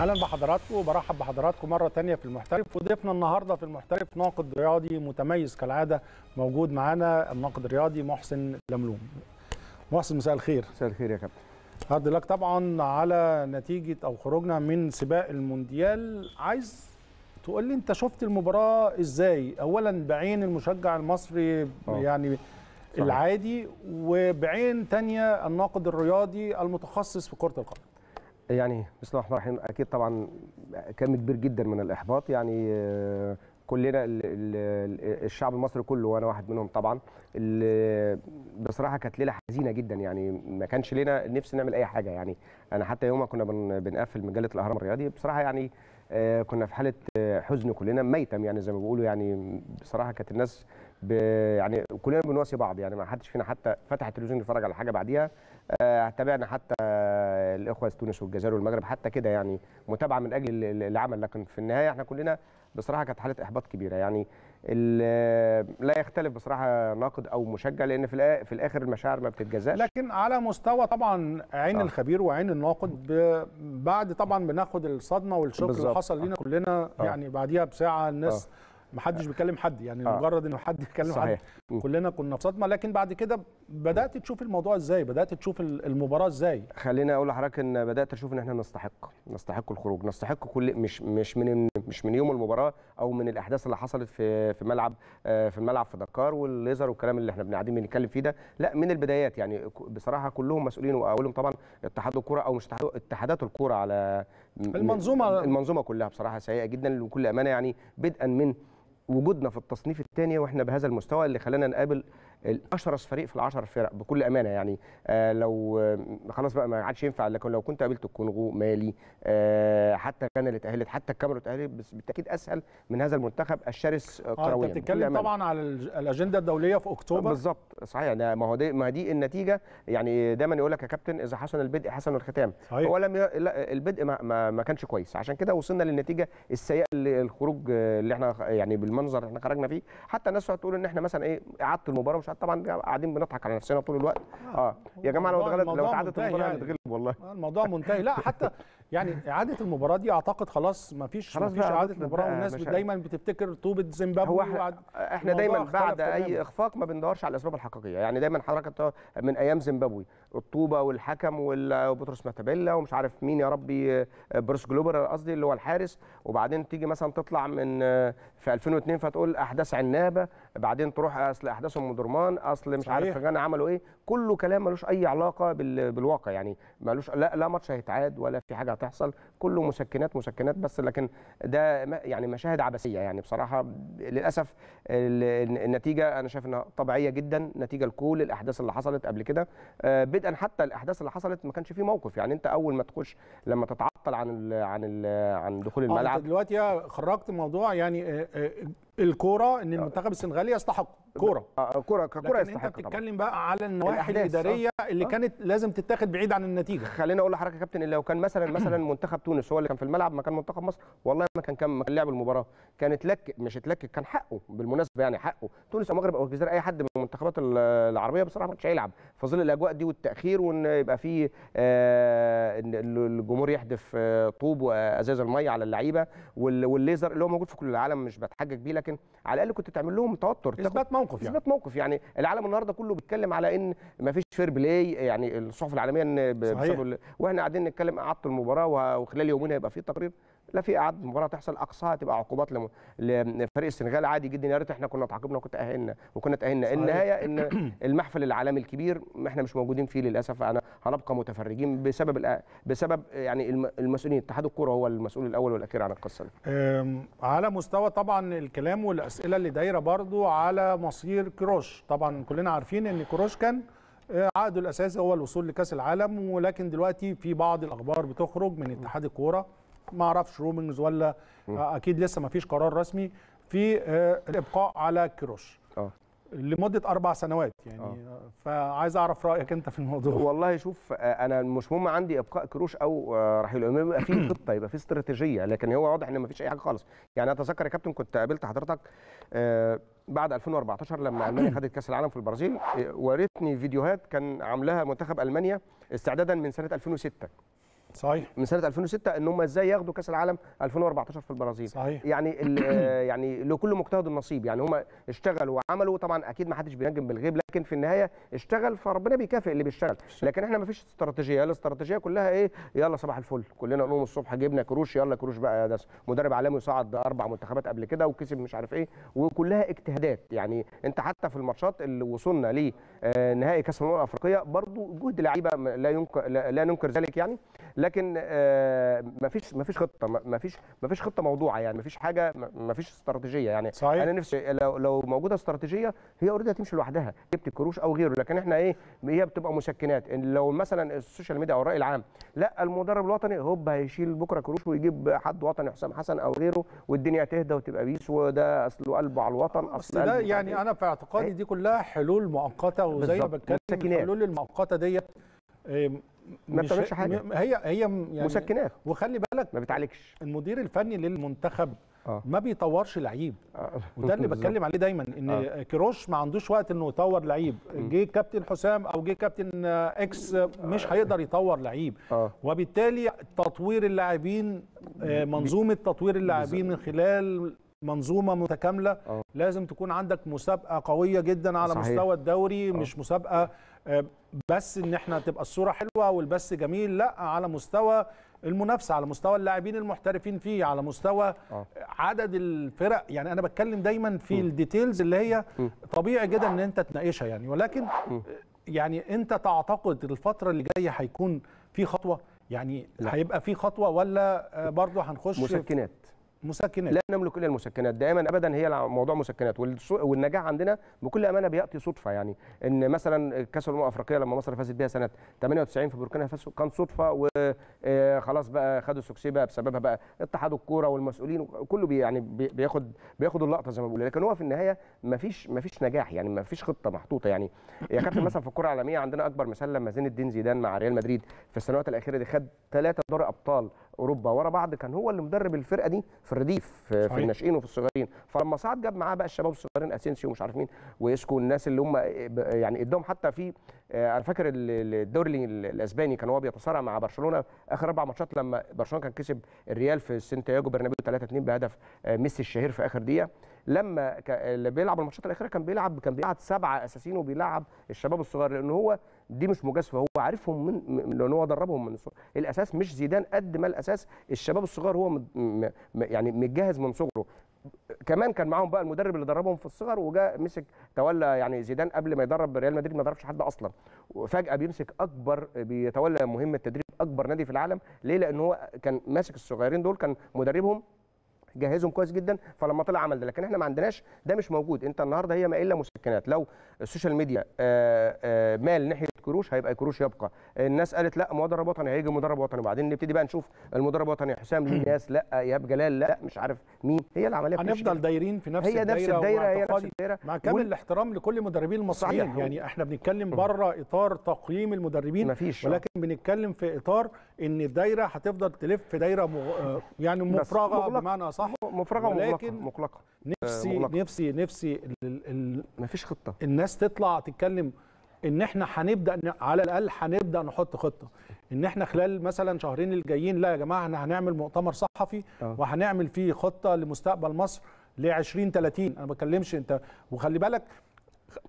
أهلا بحضراتكم وبرحب بحضراتكم مره تانية في المحترف. وضيفنا النهارده في المحترف ناقد رياضي متميز كالعاده موجود معانا الناقد الرياضي محسن لملوم. محسن مساء الخير. مساء الخير يا كابتن. هارد لك طبعا على نتيجة أو خروجنا من سباق المونديال. عايز تقول لي أنت شفت المباراة إزاي؟ اولا بعين المشجع المصري أوه. يعني صحيح. العادي وبعين تانية الناقد الرياضي المتخصص في كرة القدم. يعني بسم الله الرحمن الرحيم أكيد طبعا كم كبير جدا من الإحباط. يعني آه، كلنا ال- ال- الشعب المصري كله وأنا واحد منهم طبعا. بصراحة كانت ليلة حزينة جدا. يعني ما كانش لنا نفس نعمل أي حاجة. يعني أنا حتى يوم ما كنا بن- بنقفل مجلة الأهرام الرياضي. بصراحة يعني آه، كنا في حالة آه، حزن. كلنا ميتم يعني زي ما بيقولوا. يعني بصراحة كانت الناس يعني كلنا بنواسي بعض. يعني ما حدش فينا حتى فتح التلفزيون يتفرج على حاجة بعديها. تابعنا حتى آه، الإخوة تونس والجزائر والمغرب حتى كده يعني متابعة من أجل ال- ال- العمل لكن في النهاية إحنا كلنا بصراحة كانت حالة إحباط كبيرة يعني لا يختلف بصراحة ناقد أو مشجع لأن في في الآخر المشاعر ما بتتجزاش لكن على مستوى طبعا عين آه. الخبير وعين الناقد بعد طبعا بناخد الصدمة والشوك اللي. حصل كلنا آه. يعني بعديها بساعة الناس ما حدش بيكلم حد يعني آه. مجرد انه حد يكلم حد صحيح م. كلنا كنا في صدمه لكن بعد كده بدأت تشوف الموضوع إزاي بدأت تشوف ال- المباراة إزاي خليني أقول لحضرتك إن بدأت أشوف إن إحنا نستحق نستحق الخروج نستحق كل مش مش من مش من يوم المباراة أو من الأحداث اللي حصلت في في ملعب آه، في الملعب في دكار والليزر والكلام اللي إحنا قاعدين بنتكلم فيه ده لا من البدايات يعني بصراحة كلهم مسؤولين وأولهم طبعا اتحاد الكورة أو مش اتحاد- اتحادات الكورة على المنظومة. المنظومة كلها بصراحة سيئة جدا بكل أمانة يعني بدءا من وجودنا في التصنيف الثاني وإحنا بهذا المستوى اللي خلانا نقابل الأشرس فريق في العشر فرق بكل أمانة يعني آه لو آه خلاص بقى ما عادش ينفع لكن لو كنت قابلت الكونغو مالي آه حتى غانا اللي اتأهلت حتى الكاميرون اتأهلت بس بالتأكيد أسهل من هذا المنتخب الشرس آه كرويا انت بكل بتتكلم. طبعا على الأجندة الدولية في أكتوبر بالظبط صحيح ما هو دي ما دي النتيجة يعني دايما يقول لك يا كابتن إذا حسن البدء حسن الختام صحيح. هو لم ي... لا البدء ما, ما, ما كانش كويس عشان كده وصلنا للنتيجة السيئة الخروج آه، اللي إحنا يعني بالمنظر اللي إحنا خرجنا فيه حتى الناس هتقول إن إحنا مثلا إيه إعادة المباراة مش طبعا قاعدين بنضحك على نفسنا طول الوقت. آه. يا جماعة لو اتغلب لو منتهي المباراة يعني. هنتغلب والله. آه، الموضوع منتهي. لا حتى يعني إعادة المباراة دي أعتقد خلاص ما فيش ما فيش إعادة مباراة والناس. دايما بتفتكر طوبه زيمبابوي هو إحنا إحنا دايما بعد أي تماماً. إخفاق ما بندورش على الأسباب الحقيقية يعني دايما حضرتك من أيام زيمبابوي الطوبة والحكم وال- وبطرس ماتابيلا ومش عارف مين يا ربي آه، بروس جلوبر قصدي اللي هو الحارس وبعدين تيجي مثلا تطلع من آه، في 2002 فتقول أحداث عنابة بعدين تروح أصل احداث ام درمان أصل مش عارف صحيح. في غانا عملوا إيه كله كلام ملوش أي علاقة بال- بالواقع يعني ملوش لا لا ماتش هيتعاد ولا في حاجة هتحصل كله مسكنات مسكنات بس لكن ده يعني مشاهد عبثية يعني بصراحة. للأسف ال- النتيجة أنا شايف إنها طبيعية جدا نتيجة لكل الأحداث اللي حصلت قبل كده. آه، بدءا حتى الأحداث اللي حصلت ما كانش فيه موقف. يعني أنت أول ما تخش لما تتعطل عن ال عن ال عن دخول أنت الملعب دلوقتي خرجت موضوع يعني آه، آه، الكورة إن المنتخب السنغالي يستحق كورة. آه، ككره لكن أنت يستحق طبعا. بتتكلم بقى على النواحي الإدارية آه. اللي آه. كانت لازم تتاخد بعيد عن النتيجة. خليني أقول لحضرتك يا كابتن لو كان مثلا مثلا منتخب تونس هو اللي كان في الملعب مكان منتخب مصر والله ما كان كان لعب المباراة. كان اتلك مش اتلك كان حقه بالمناسبة يعني حقه. تونس أو المغرب أو الجزائر أي حد من المنتخبات ال- العربية بصراحة ما كانش هيلعب. في ظل الأجواء دي والتأخير وإن يبقى في آه، إن الجمهور يحدف آه، طوب وازاز المية على اللعيبة وال- والليزر اللي هو موجود في كل العالم مش بتحجج بيه لكن على الأقل كنت تعمل لهم توتر. إثبات موقف يعني. إثبات موقف. يعني العالم النهارده كله بيتكلم على إن ما فيش fair play يعني الصحف العالمية إن وإحنا قاعدين نتكلم اعاده المباراة وخلال يومين هيبقى في تقرير؟ لا في إعادة مباراة تحصل أقصاها تبقى عقوبات لم- لفريق السنغال عادي جدا. يا ريت إحنا كنا تعاقبنا وكنا تأهلنا وكنا تأهلنا. النهاية إن المحفل العالمي الكبير إحنا مش موجودين فيه للأسف. أنا هنبقى متفرجين بسبب الأ- بسبب يعني الم- المسؤولين. اتحاد الكورة هو المسؤول الأول والأخير عن القصة دي. على مستوى طبعا الكلام والأسئلة اللي دايرة برضو على مصير كروش. طبعا كلنا عارفين إن كروش كان آه، عقده الأساسي هو الوصول لكأس العالم ولكن دلوقتي في بعض الأخبار بتخرج من اتحاد الكورة ما أعرفش rumors ولا آه، أكيد لسه ما فيش قرار رسمي. في آه، الابقاء على كروش آه. لمدة أربع سنوات يعني. آه. آه، فعايز أعرف رأيك أنت في الموضوع. والله شوف أنا مش مهم عندي إبقاء كروش أو رحيل. المهم يبقى في خطة يبقى في استراتيجية. لكن هو واضح إن ما فيش أي حاجة خالص. يعني أتذكر يا كابتن كنت قابلت حضرتك بعد 2014 لما ألمانيا خدت كأس العالم في البرازيل. وريتني فيديوهات كان عاملاها منتخب ألمانيا استعدادا من سنة 2006 صحيح. من سنة 2006 إن هم إزاي ياخدوا كأس العالم 2014 في البرازيل. صحيح. يعني آه، يعني لكل مجتهد نصيب يعني هم اشتغلوا وعملوا طبعا أكيد ما حدش بينجم بالغيب لكن في النهاية اشتغل فربنا بيكافئ اللي بيشتغل. لكن إحنا ما فيش استراتيجية. الاستراتيجية كلها إيه؟ يلا صباح الفل. كلنا نقوم الصبح جبنا كروش يلا كروش بقى ده مدرب عالمي صعد أربع منتخبات قبل كده وكسب مش عارف إيه. وكلها اجتهادات. يعني أنت حتى في الماتشات اللي وصلنا ل نهائي كأس الأمم الأفريقية برضو جهد لعيبة لا ينكر لا لا ننكر ذلك يعني. لكن ما فيش ما فيش خطة ما فيش ما فيش خطة موضوعة يعني ما فيش حاجة ما فيش استراتيجية يعني صحيح. أنا نفسي لو لو موجودة استراتيجية هي already هتمشي لوحدها جبت كروش أو غيره لكن إحنا إيه هي بتبقى مسكنات إن لو مثلا ال social media أو الرأي العام لا المدرب الوطني هوب هيشيل بكرة كروش ويجيب حد وطني حسام حسن أو غيره والدنيا تهدى وتبقى peace وده اصله قلبه على الوطن بس أصل ده يعني إيه. أنا في اعتقادي إيه؟ دي كلها حلول مؤقتة وزي ما. بتكلم. الحلول المؤقتة ديت إيه، ما بتعملش حاجة. م- هي هي يعني مسكنات وخلي بالك ما بتعالجش. المدير الفني للمنتخب آه. ما بيطورش لعيب. آه. وده اللي. بتكلم عليه دايما إن آه. كيروش ما عندوش وقت إنه يطور لعيب. جه كابتن حسام أو جه كابتن آه، إكس آه، مش هيقدر يطور لعيب. آه. وبالتالي تطوير اللاعبين آه، منظومة تطوير اللاعبين من خلال منظومة متكاملة آه. لازم تكون عندك مسابقة قوية جدا على صحيح. مستوى الدوري مش مسابقة آه، بس إن إحنا تبقى الصورة حلوة والبث جميل لأ على مستوى المنافسة على مستوى اللاعبين المحترفين فيه على مستوى آه. عدد الفرق يعني أنا بتكلم دايما في الديتيلز اللي هي طبيعي جدا إن أنت تناقشها يعني ولكن يعني أنت تعتقد الفترة اللي جاية هيكون في خطوة يعني لا. هيبقى في خطوة ولا آه، برضه هنخش مسكنات مسكنات. لا نملك إلا المسكنات. دائما ابدا هي موضوع مسكنات. والنجاح عندنا بكل أمانة بيأتي صدفة. يعني إن مثلا كأس الأمم الأفريقية لما مصر فازت بيها سنة 98 في بوركينا فاسو كان صدفة وخلاص بقى خدوا success بقى بسببها بقى اتحاد الكورة والمسؤولين كله بي يعني بي- بياخد بياخد اللقطة زي ما بيقولوا. لكن هو في النهاية ما فيش ما فيش نجاح. يعني ما فيش خطة محطوطة. يعني يا كابتن مثلا في الكرة العالمية عندنا أكبر مثال لما زين الدين زيدان مع ريال مدريد في السنوات الأخيرة دي خد ثلاثة دوري أبطال أوروبا ورا بعض كان هو اللي مدرب الفرقة دي في الرديف في, في. الناشئين وفي الصغيرين فلما صعد جاب معاه بقى الشباب الصغيرين أسينسيو ومش عارف مين وإيسكو الناس اللي هم يعني إدهم حتى في آه، أنا فاكر ال- ال- الدوري ال- الأسباني كان هو بيتصارع مع برشلونة آخر أربع ماتشات لما برشلونة كان كسب الريال في سانتياغو برنابيو 3 2 بهدف آه، ميسي الشهير في آخر دقيقة لما بيلعب الماتشات الأخيرة كان بيلعب كان بيلعب سبعة أساسيين وبيلعب الشباب الصغير لأن هو دي مش مجازفة هو عارفهم من لأن هو دربهم من الصغر الأساس مش زيدان قد ما الأساس الشباب الصغار هو يعني متجهز من صغره. كمان كان معاهم بقى المدرب اللي دربهم في الصغر وجاء مسك تولى يعني زيدان قبل ما يدرب ريال مدريد ما دربش حد أصلا. وفجأة بيمسك أكبر بيتولى مهمه تدريب أكبر نادي في العالم. ليه؟ لأن هو كان ماسك الصغيرين دول كان مدربهم جهزهم كويس جدا فلما طلع عمل ده. لكن إحنا ما عندناش ده مش موجود. أنت النهارده هي ما إلا مسكنات. لو ال social media آه، آه، مال ناحية كروش هيبقى كروش يبقى. الناس قالت لا مدرب وطني. هيجي مدرب وطني وبعدين نبتدي بقى نشوف المدرب الوطني حسام ليه ناس؟ لا ايهاب جلال لا مش عارف مين. هي العملية هنفضل. دايرين في نفس هي نفس الدايرة هي نفس الدايرة. مع كامل وال- الاحترام لكل المدربين المصريين. صحيح. يعني إحنا بنتكلم بره إطار تقييم المدربين مفيش. ولكن بنتكلم في إطار إن الدايرة هتفضل تلف في دايرة مغ... آه، يعني مفرغة. بمعنى صح مفرغة ولكن مغلقة نفسي مغلقة. نفسي نفسي ال... ال... ال... مفيش خطة الناس تطلع تتكلم إن إحنا هنبدأ على الأقل هنبدأ نحط خطة إن إحنا خلال مثلا شهرين الجايين لا يا جماعة إحنا هنعمل مؤتمر صحفي آه. وهنعمل فيه خطة لمستقبل مصر ل 2030 أنا ما بكلمش أنت وخلي بالك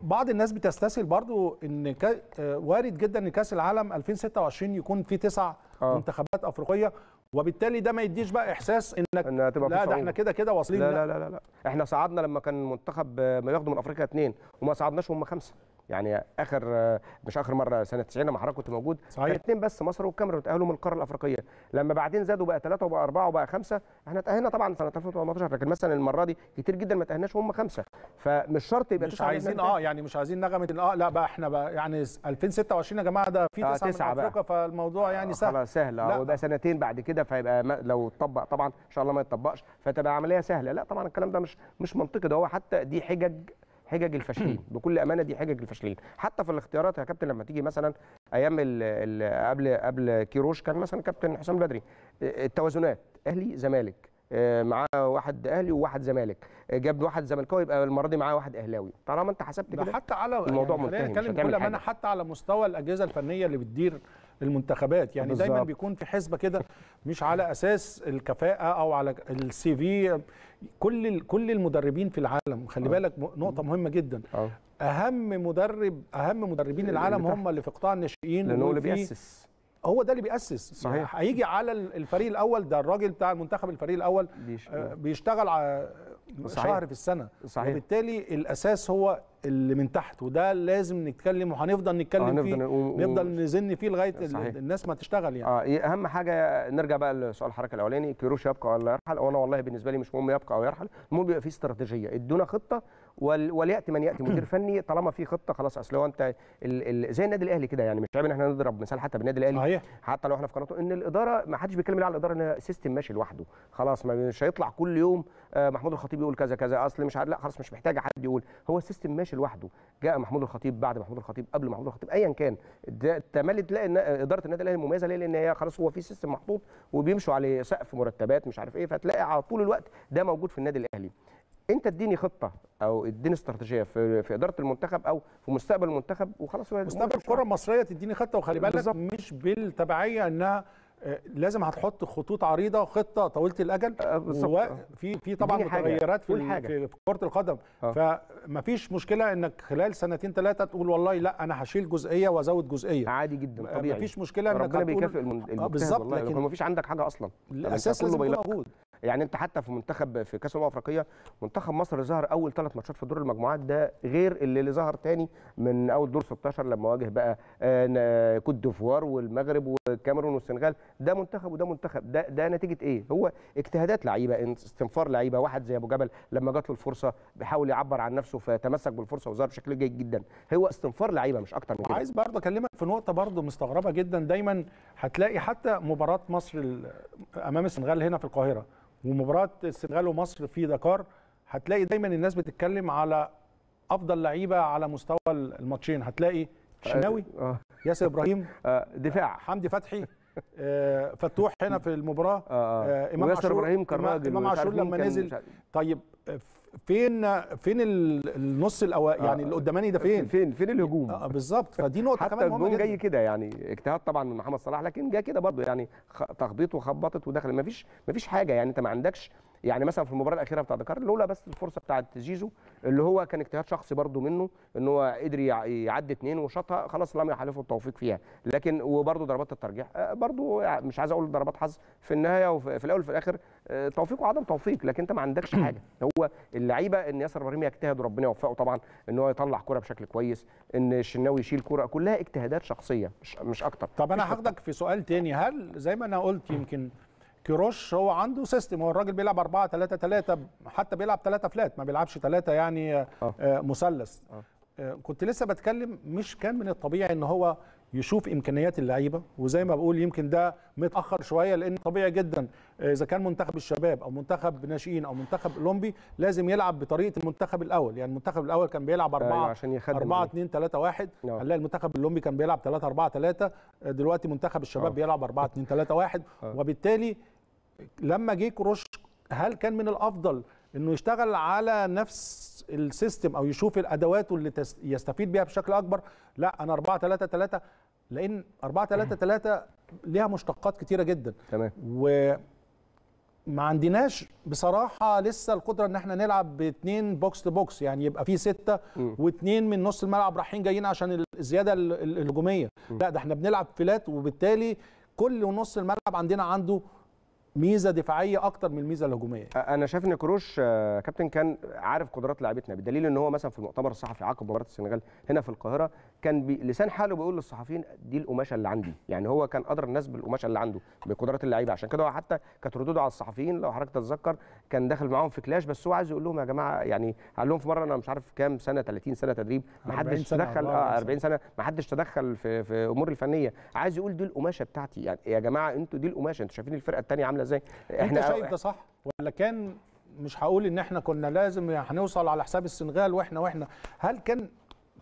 بعض الناس بتستسهل برضو إن كا... آه، وارد جدا إن كأس العالم 2026 يكون فيه تسع آه. منتخبات أفريقية وبالتالي ده ما يديش بقى إحساس إنك إنها تبقى في لا ده. إحنا كده كده واصلين لا لا لا لا لا. إحنا صعدنا لما كان منتخب آه، ما ياخدوا من أفريقيا اثنين وما صعدناش هم خمسة. يعني آخر آه، مش آخر مرة سنة 90 لما حضرتك كنت موجود. صحيح. اثنين بس مصر والكاميرون تاهلوا من القارة الأفريقية. لما بعدين زادوا بقى ثلاثة وبقى أربعة وبقى خمسة إحنا تاهلنا طبعا سنة 2018 لكن مثلا المرة دي كتير جدا ما تاهلناش وهم خمسة. فمش شرط يبقى مش عايزين آه يعني مش عايزين نغمة آه لا بقى إحنا بقى يعني 2026 يا جماعة ده في آه، تسعة تسعة من بقى. أفريقيا فالموضوع يعني سهل. خلاص سهل. آه ويبقى سنتين بعد كده فيبقى لو اتطبق طبعا إن شاء الله ما يتطبقش. فتبقى عملية سهلة. لا طبعا الكلام ده مش مش منطقي. ده هو حتى دي حجج حجج الفاشلين. بكل أمانة دي حجج الفاشلين. حتى في الاختيارات يا كابتن لما تيجي مثلا أيام ال ال قبل قبل كيروش كان مثلا كابتن حسام بدري التوازنات أهلي زمالك. آه، معاه واحد أهلي وواحد زمالك. آه، جاب واحد زملكاوي يبقى المرة دي معاه واحد أهلاوي. طالما أنت حسبت ده كده حتى على الموضوع يعني منتهي، نتكلم بكل أمانة. حتى على مستوى الأجهزة الفنية اللي بتدير المنتخبات. يعني دايما بالظبط. بيكون في حسبة كده مش على أساس الكفاءة أو على السي في كل كل المدربين في العالم خلي بالك م- نقطة مهمة جدا. آه. أهم مدرب أهم مدربين اللي العالم. هم اللي في قطاع الناشئين لأنه هو اللي بيأسس. هو ده اللي بيأسس. صحيح. هيجي على ال- الفريق الأول ده الراجل بتاع المنتخب الفريق الأول بيش- آه، بيشتغل ع- صحيح. شهر في السنة صحيح. وبالتالي الأساس هو اللي من تحت وده لازم نتكلم وهنفضل نتكلم آه، فيه نفضل نقول- نفضل نزن فيه لغاية صحيح. الناس ما تشتغل يعني آه إيه أهم حاجة نرجع بقى لسؤال الحركة الأولاني كيروش يبقى ولا يرحل وأنا والله بالنسبة لي مش مهم يبقى أو يرحل المهم بيبقى في استراتيجية إدونا خطة. وليأتي من يأتي مدير فني طالما في خطة خلاص. أصل هو أنت ال... ال... زي النادي الأهلي كده يعني مش عيب إن إحنا نضرب مثال حتى بالنادي الأهلي. صحيح. حتى لو إحنا في قناته إن الإدارة ما حدش بيتكلم على الإدارة إن system ماشي لوحده. خلاص ما مش هيطلع كل يوم آه، محمود الخطيب يقول كذا كذا. أصل مش عارف لا خلاص مش محتاج حد يقول. هو ال system ماشي لوحده. جاء محمود الخطيب بعد محمود الخطيب قبل محمود الخطيب ايا كان. تملي تلاقي ان إدارة النادي الأهلي مميزة ليه؟ لأن هي خلاص هو في system محطوط وبيمشوا عليه سقف مرتبات مش عارف إيه فتلاقي على طول الوقت ده موجود في النادي الأهلي. انت اديني خطة أو اديني استراتيجية في في إدارة المنتخب أو في مستقبل المنتخب وخلاص مستقبل الكرة المصرية تديني خطة وخلي بالك بالظبط. مش بالتبعية انها آه، لازم هتحط خطوط عريضة خطه طويلة الأجل آه،. وفي في طبعا حاجة. متغيرات في حاجة. في كرة القدم آه. فمفيش مشكلة إنك خلال سنتين ثلاثة تقول والله لأ أنا هشيل جزئية وأزود جزئية عادي جدا طبيعي مفيش مشكلة إنك ربنا بيكافئ المن- المجتهد بالظبط، لكن- لكن ما فيش عندك حاجة أصلا الاساس كله لازم يكون. موجود يعني انت حتى في منتخب في كأس الأمم الأفريقية منتخب مصر ظهر أول ثلاث ماتشات في دور المجموعات ده غير اللي, اللي ظهر تاني من أول دور 16 لما واجه بقى آه، كوت ديفوار والمغرب والكاميرون والسنغال. ده منتخب وده منتخب. ده ده نتيجة إيه؟ هو اجتهادات لعيبة استنفار لعيبة واحد زي أبو جبل لما جات له الفرصة بيحاول يعبر عن نفسه فتمسك بالفرصة وظهر بشكل جيد جدا. هو استنفار لعيبة مش أكتر من كده. عايز برضه أكلمك في نقطة برضه مستغربة جدا. دايما هتلاقي حتى مباراة مصر أمام السنغال هنا في القاهرة. ومباراة السنغال ومصر في دكار هتلاقي دايما الناس بتتكلم على أفضل لعيبة على مستوى الماتشين. هتلاقي شناوي آه. ياسر إبراهيم آه، دفاع. حمدي فتحي آه، فتوح هنا في المباراة آه، آه، إمام عاشور إبراهيم كان إمام- راجل امام عاشور لما نزل. طيب آه، فين فين ال- النص الأول يعني اللي قداماني ده فين؟ فين فين الهجوم؟ آه، بالظبط. فدي نقطة حتى كمان مهمة الجون جاي كده يعني اجتهاد طبعا من محمد صلاح لكن جه كده برضه يعني تخبيط وخبطت ودخل. ما فيش ما فيش حاجة يعني انت ما عندكش يعني مثلا في المباراة الأخيرة بتاع دكار لولا بس الفرصة بتاعت زيزو اللي هو كان اجتهاد شخصي برضه منه إن هو قدر يع- يعدي اثنين وشاطها خلاص لم يحالفه التوفيق فيها. لكن وبرضه ضربات الترجيح آه، برضه يعني مش عايز أقول ضربات حظ في النهاية وفي في الأول وفي الآخر آه، توفيق وعدم توفيق. لكن أنت ما عندكش حاجة. هو اللعيبة إن ياسر إبراهيم يجتهد وربنا يوفقه طبعا إن هو يطلع كرة بشكل كويس إن الشناوي يشيل كرة كلها اجتهادات شخصية مش مش أكتر. طب أنا هاخدك في سؤال تاني. هل زي ما أنا قلت يمكن كيروش هو عنده system هو الراجل بيلعب 4 3 3 حتى بيلعب 3 flat ما بيلعبش 3 يعني آه، آه. آه، مثلث. آه، كنت لسه بتكلم مش كان من الطبيعي إن هو يشوف إمكانيات اللعيبة وزي ما بقول يمكن ده متأخر شوية لأن طبيعي جدا آه، إذا كان منتخب الشباب أو منتخب ناشئين أو منتخب أولمبي لازم يلعب بطريقة المنتخب الأول يعني المنتخب الأول كان بيلعب 4 أيوة، عشان يخدم 4 عليه. 2 3 1 آه. هنلاقي المنتخب الأولمبي كان بيلعب 3 4 3 دلوقتي منتخب الشباب آه. بيلعب 4 2 3 1 آه. وبالتالي لما جه كروش هل كان من الأفضل انه يشتغل على نفس ال system أو يشوف الادوات اللي يستفيد بيها بشكل اكبر. لا أنا 4 3 3 لأن 4 3 3 ليها مشتقات كتيرة جدا. تمام. و ما عندناش بصراحة لسه القدرة إن إحنا نلعب باثنين box to box يعني يبقى في ستة. واثنين من نص الملعب رايحين جايين عشان الزيادة ال- ال- الهجوميه لا ده إحنا بنلعب فلات وبالتالي كل نص الملعب عندنا عنده ميزة دفاعية أكتر من الميزة الهجومية. أنا شايف إن كروش آه، كابتن كان عارف قدرات لعيبتنا بدليل إن هو مثلا في المؤتمر الصحفي عقب مباراة السنغال هنا في القاهرة كان لسان حاله بيقول للصحفيين دي القماشة اللي عندي. يعني هو كان أدرى الناس بالقماشة اللي عنده بقدرات اللعيبة. عشان كده هو حتى كانت ردوده على الصحفيين لو حضرتك تتذكر كان داخل معاهم في كلاش بس هو عايز يقول لهم يا جماعة يعني قال لهم في مرة أنا مش عارف كام سنة 30 سنة تدريب ما 40 حدش تدخل 44 آه 40 سنة ما حدش تدخل في في أمور الفنية. عايز يقول دي القماشة بتاعتي. يعني يا جماعة أنتوا دي القماشة أنتوا شايفين الفرقة الثانية عاملة إزاي؟ أنت شايف ده صح؟ ولا كان مش هقول إن إحنا كنا لازم هنوصل على حساب السنغال وإحنا وإحنا؟ هل كان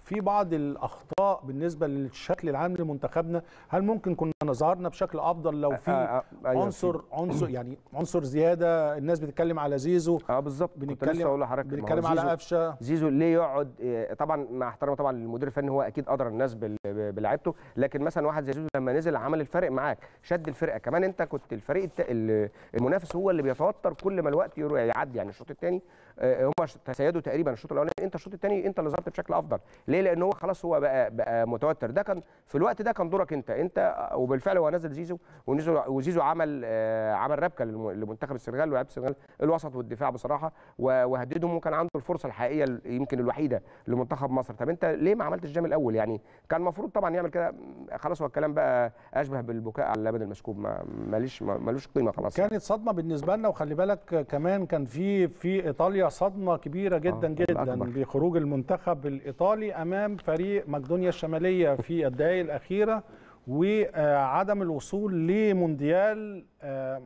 في بعض الأخطاء بالنسبة للشكل العام لمنتخبنا هل ممكن كنا ظهرنا بشكل أفضل لو آه، في آه، أيوة، عنصر عنصر يعني عنصر زيادة الناس بتتكلم على زيزو آه بالظبط. كنت لسه هقول لحضرتك بنتكلم على قفشة. زيزو ليه يقعد إيه، طبعا مع احترامي طبعا للمدير الفني هو أكيد أدرى الناس بلعبته لكن مثلا واحد زي زيزو لما نزل عمل الفرق معاك شد الفرقة. كمان أنت كنت الفريق المنافس هو اللي بيتوتر كل ما الوقت يعدي يعني الشوط الثاني هم تسيدوا تقريبا الشوط الأولاني انت الشوط الثاني انت اللي ظهرت بشكل أفضل. ليه؟ لأن هو خلاص هو بقى بقى متوتر. ده كان في الوقت ده كان دورك انت. انت وبالفعل هو نزل زيزو ونزل وزيزو عمل آه، عمل ربكة لمنتخب السنغال ولاعيبه السنغال الوسط والدفاع بصراحة وهددهم وكان عنده الفرصة الحقيقية ال- يمكن الوحيدة لمنتخب مصر. طب انت ليه ما عملتش من الأول؟ يعني كان المفروض طبعا يعمل كده. خلاص هو الكلام بقى أشبه بالبكاء على اللبن المسكوب ما ماليش ما- ملوش قيمة خلاص. كانت صدمة بالنسبة لنا وخلي بالك كمان كان في في إيطاليا صدمة كبيرة جدا آه، جدا الأكبر. بخروج المنتخب الإيطالي أمام فريق مقدونيا الشمالية في الدقائق الأخيرة وعدم الوصول لمونديال آه،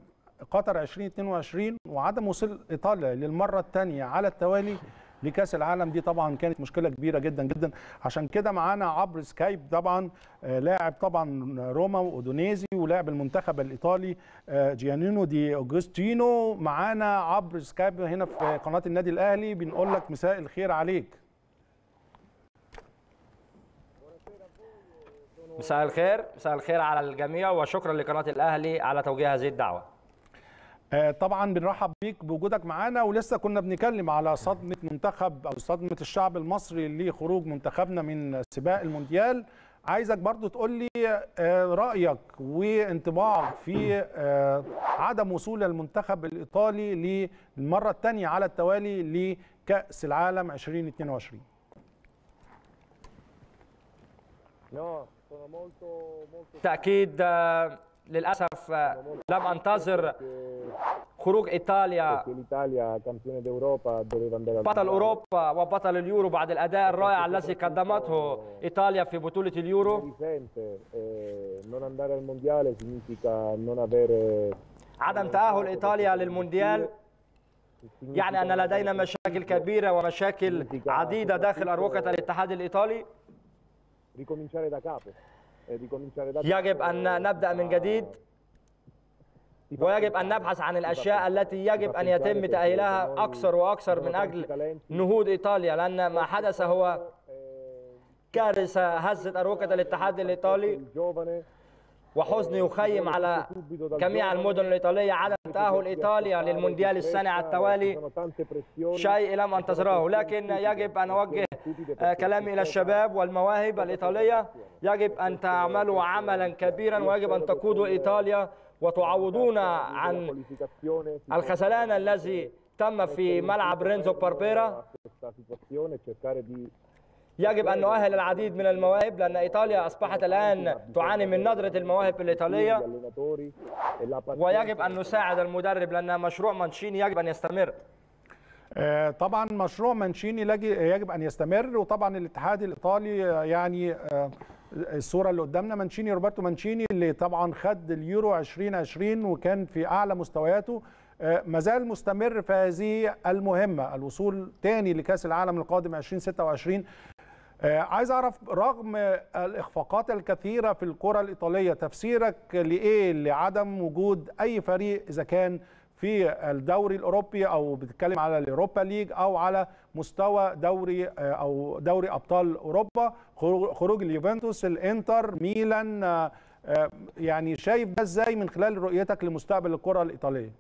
قطر 2022 وعدم وصول إيطاليا للمرة الثانية على التوالي لكأس العالم. دي طبعا كانت مشكلة كبيرة جدا جدا. عشان كده معانا عبر سكايب طبعا آه، لاعب طبعا روما وأودونيزي ولاعب المنتخب الإيطالي آه، جيانينو دي اوجستينو معانا عبر سكايب هنا في قناة النادي الأهلي. بنقول لك مساء الخير عليك. مساء الخير مساء الخير على الجميع وشكرا لقناة الأهلي على توجيه هذه الدعوة. آه، طبعا بنرحب بيك بوجودك معانا ولسه كنا بنتكلم على صدمة منتخب أو صدمة الشعب المصري لخروج منتخبنا من سباق المونديال. عايزك برضو تقول لي آه، رأيك وانطباعك في آه، عدم وصول المنتخب الإيطالي للمرة الثانية على التوالي لكأس العالم 2022 تأكيد للأسف آه، لم أنتظر خروج d'Europa doveva andare al بطل أوروبا وبطل اليورو بعد الأداء الرائع الذي قدمته إيطاليا في بطولة اليورو. eh, non andare al mondiale significa non avere عدم تأهل إيطاليا للمونديال. يعني أن لدينا مشاكل كبيرة ومشاكل عديدة داخل أروقة الاتحاد الإيطالي. Da يجب أن نبدأ من جديد. ti fa ويجب أن نبحث عن الأشياء التي يجب أن يتم تأهيلها أكثر وأكثر من أجل نهوض إيطاليا لأن ما حدث هو كارثة هزت أروقة الاتحاد الإيطالي. وحزن يخيم على جميع المدن الإيطالية عدم تأهل إيطاليا للمونديال الثاني على التوالي. شيء لم أنتظره لكن يجب أن أوجه آه، كلامي إلى الشباب والمواهب الإيطالية. يجب أن تعملوا عملا كبيرا ويجب أن تقودوا إيطاليا وتعوضون عن الخسلان الذي تم في ملعب رينزو باربيرا. يجب أن نؤهل العديد من المواهب لأن إيطاليا أصبحت الآن تعاني من ندرة المواهب الإيطالية. ويجب أن نساعد المدرب لأن مشروع مانشيني يجب أن يستمر. آه، طبعا مشروع مانشيني يجب أن يستمر. وطبعا الاتحاد الإيطالي آه، يعني آه، الصورة اللي قدامنا مانشيني روبرتو مانشيني اللي طبعا خد اليورو 2020 وكان في أعلى مستوياته آه، ما زال مستمر في هذه المهمة. الوصول تاني لكأس العالم القادم 2026 آه، عايز أعرف رغم الإخفاقات الكثيرة في الكرة الإيطالية تفسيرك لإيه؟ لعدم وجود أي فريق إذا كان في الدوري الأوروبي أو بتتكلم على ال Europa League أو على مستوى دوري آه، أو دوري أبطال أوروبا خروج اليوفنتوس الإنتر ميلان آه، آه، يعني شايف ده إزاي من خلال رؤيتك لمستقبل الكرة الإيطالية؟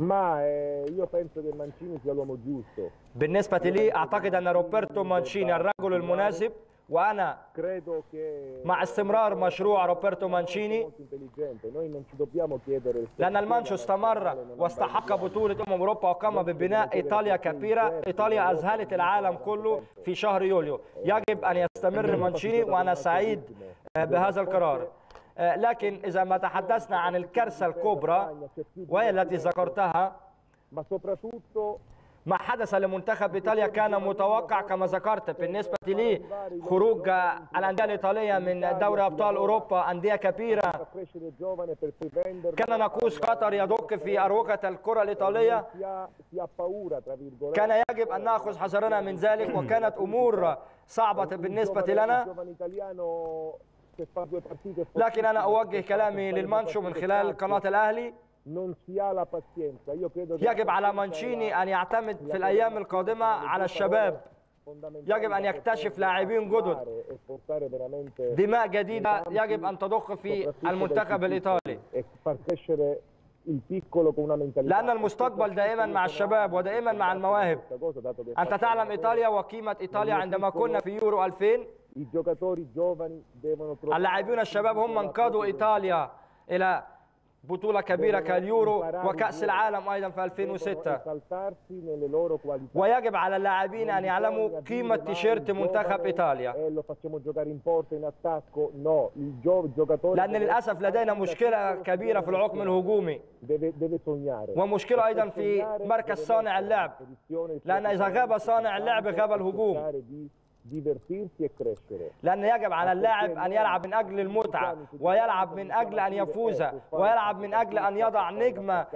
Ma eh, io penso che Mancini sia l'uomo giusto. بالنسبة لي أعتقد أن روبرتو مانشيني الرجل المناسب وأنا مع استمرار مشروع روبرتو مانشيني لأن المانشو استمر واستحق بطولة أمم أوروبا وقام ببناء إيطاليا كبيرة إيطاليا أذهلت العالم كله في شهر يوليو يجب أن يستمر مانشيني وأنا سعيد بهذا القرار لكن إذا ما تحدثنا عن الكارثة الكبرى وهي التي ذكرتها ما حدث لمنتخب إيطاليا كان متوقع كما ذكرت بالنسبة لي خروج الأندية الإيطالية من دوري giovane per poi venderlo. كان ناقوس قطر يدق في paura, tra virgolette. كان يجب أن نأخذ حذرنا من ذلك وكانت أمور صعبة بالنسبة لنا لكن أنا اوجه كلامي للمانشو من خلال قناه الاهلي يجب على مانشيني ان يعتمد في الأيام القادمه على الشباب يجب ان يكتشف لاعبين جدد دماء جديده يجب ان تضخ في المنتخب mentalità. لأن المستقبل دائما مع الشباب ودائما مع المواهب انت تعلم ايطاليا وقيمه ايطاليا عندما كنا في يورو 2000 i giocatori giovani devono trovare اللاعبون الشباب هم من قادوا ايطاليا إلى بطوله كبيره كاليورو وكاس العالم أيضا في 2006 esaltarsi nelle loro qualità. ويجب على اللاعبين ان يعلموا قيمه تيشيرت منتخب لأن deve- للاسف لدينا مشكله كبيره في العقم الهجومي. ومشكله أيضا في مركز صانع اللعب لأن اذا غاب صانع اللعب غاب الهجوم E crescere. لأن يجب على اللاعب أن يلعب من أجل المتعة ويلعب من أجل أن يفوز ويلعب من أجل أن يضع نجمة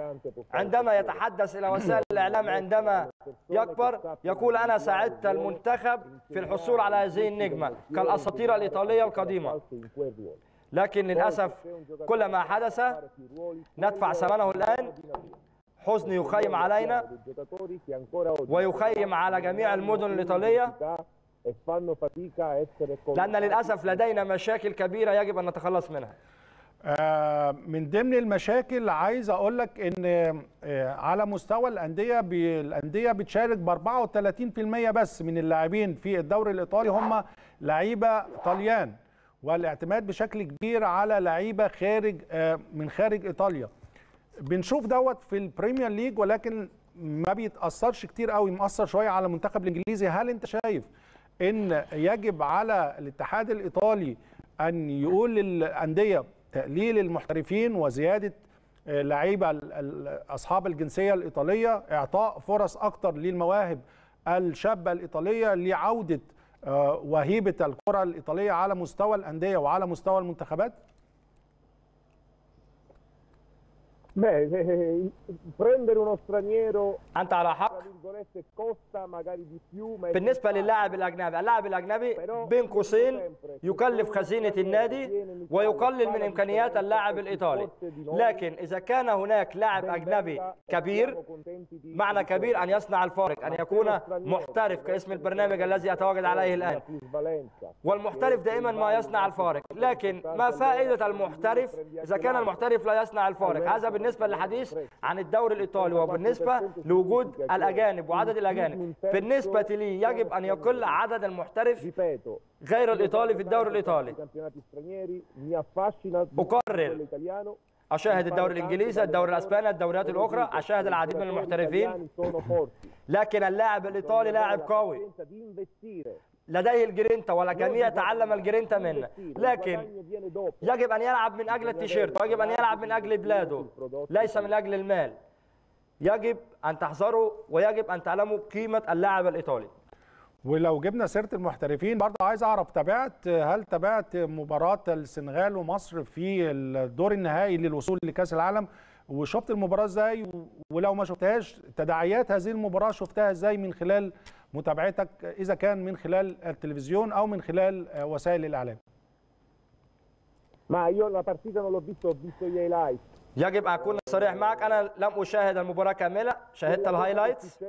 عندما يتحدث إلى وسائل الإعلام عندما يكبر يقول أنا ساعدت المنتخب في الحصول على هذه النجمة كالأساطير الإيطالية القديمة. لكن للأسف كل ما حدث ندفع ثمنه الآن حزن يخيم علينا ويخيم على جميع المدن الإيطالية fanno fatica a essere لأن للأسف لدينا مشاكل كبيرة يجب أن نتخلص منها. آه، من ضمن المشاكل عايز أقول لك إن آه، على مستوى الأندية بي- الأندية بتشارك ب 34% بس من اللاعبين في الدوري الإيطالي هم لعيبة طليان والاعتماد بشكل كبير على لعيبة خارج آه، من خارج إيطاليا. بنشوف دوت في ال Premier League ولكن ما بيتأثرش كتير قوي مأثر شوية على المنتخب الإنجليزي. هل أنت شايف إن يجب على الاتحاد الإيطالي أن يقول للأندية تقليل المحترفين وزيادة آه، لعيبة أصحاب الجنسية الإيطالية إعطاء فرص أكتر للمواهب الشابة الإيطالية لعودة آه، وهيبة الكرة الإيطالية على مستوى الأندية وعلى مستوى المنتخبات. Beh, eh, prendere uno straniero أنت على حق costa magari di più ma è بالنسبة للاعب الأجنبي اللاعب الأجنبي بين قوسين يكلف خزينة النادي ويقلل من إمكانيات اللاعب الإيطالي. لكن إذا كان هناك لاعب أجنبي كبير معنى كبير أن يصنع الفارق أن يكون محترف كاسم البرنامج الذي أتواجد عليه الآن. والمحترف دائما ما يصنع الفارق لكن ما فائدة المحترف؟ إذا كان المحترف لا يصنع الفارق هذا بالنسبة للحديث عن الدوري الإيطالي وبالنسبة لوجود الأجانب وعدد الأجانب. بالنسبة لي يجب أن يقل عدد المحترف غير الإيطالي في الدوري quello italiano. أشاهد الدوري الإنجليزي الدوري الأسباني الدوريات الأخرى. أشاهد العديد من المحترفين. لكن اللاعب الإيطالي لاعب قوي. لديه الجرينتا والجميع تعلم الجرينتا منه. لكن يجب أن يلعب من أجل التيشيرت ويجب أن يلعب من أجل بلاده. ليس من أجل المال. يجب أن تحذروا ويجب أن تعلموا قيمة اللاعب الإيطالي. ولو جبنا سيرة المحترفين برضه عايز أعرف تابعت هل تابعت مباراة السنغال ومصر في الدور النهائي للوصول لكأس العالم؟ وشفت المباراة إزاي؟ ولو ما شفتهاش تداعيات هذه المباراة شفتها إزاي من خلال متابعتك إذا كان من خلال التلفزيون أو من خلال آه، وسائل الإعلام. Ma io la partita non l'ho visto ho visto gli highlights. يجب أن أكون صريح معك أنا لم أشاهد المباراة كاملة شاهدت الهايلايتس.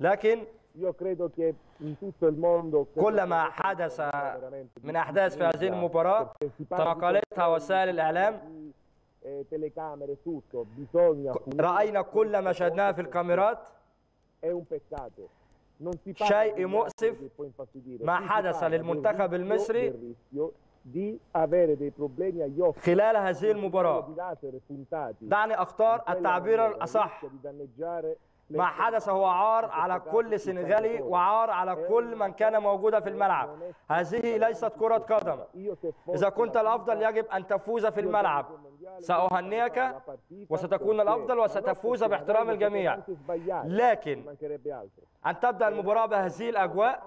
لكن كل ما حدث من أحداث في هذه المباراة تناقلتها وسائل الإعلام. eh, رأينا كل ما شاهدناه في الكاميرات. È un peccato non si شيء مؤسف. ما حدث للمنتخب المصري خلال هذه المباراة دعني أختار التعبير الأصح ما حدث هو عار على كل سنغالي وعار على كل من كان موجودا في الملعب. هذه ليست كرة قدم. إذا كنت الأفضل يجب أن تفوز في الملعب. سأهنئك وستكون الأفضل وستفوز باحترام الجميع. لكن. أن تبدأ المباراة بهذه الأجواء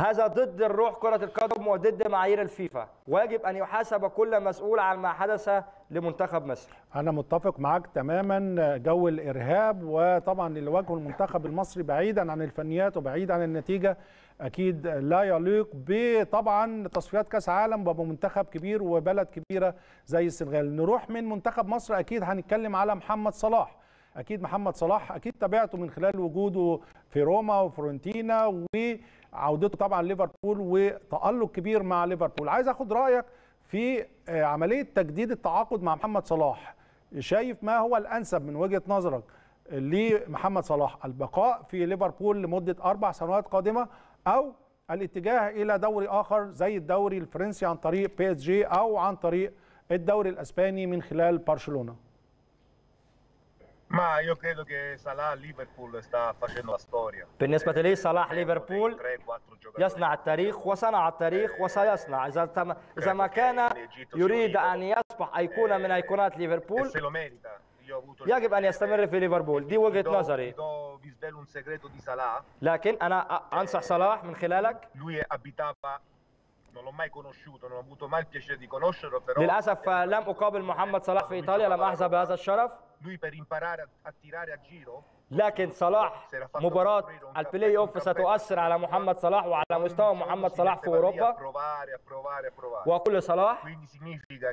هذا ضد الروح كرة القدم وضد معايير الفيفا. ويجب أن يحاسب كل مسؤول عن ما حدث لمنتخب مصر. أنا متفق معاك تماما جو الإرهاب وطبعا اللي واجهه المنتخب المصري بعيدا عن الفنيات وبعيد عن النتيجة أكيد لا يليق بطبعا تصفيات كأس عالم بمنتخب كبير وبلد كبيرة زي السنغال. نروح من منتخب مصر أكيد هنتكلم على محمد صلاح. أكيد محمد صلاح أكيد تابعته من خلال وجوده في روما وفيورنتينا وعودته طبعا ليفربول وتألق كبير مع ليفربول. عايز أخد رأيك في آه، عملية تجديد التعاقد مع محمد صلاح. شايف ما هو الأنسب من وجهة نظرك لمحمد صلاح؟ البقاء في ليفربول لمدة أربع سنوات قادمة أو الاتجاه إلى دوري آخر زي الدوري الفرنسي عن طريق PSG أو عن طريق الدوري الأسباني من خلال برشلونة؟ Ma io credo che Salah Liverpool sta facendo la storia. بالنسبة لي صلاح ليفربول 3, 4 giocatori. يصنع التاريخ وصنع التاريخ وسيصنع إذا تم إذا ما كان يريد أن يصبح أيقونة من أيقونات ليفربول يجب أن يستمر في ليفربول دي وجهة نظري. لكن أنا أنصح صلاح من خلالك Lui abitava, non l'ho mai conosciuto, non ho avuto mai il piacere di conoscerlo, però للأسف لم أقابل محمد صلاح في إيطاليا لم أحظى بهذا الشرف لكن صلاح مباراة البلاي اوف ستؤثر على محمد صلاح وعلى مستوى محمد صلاح في أوروبا. وكل صلاح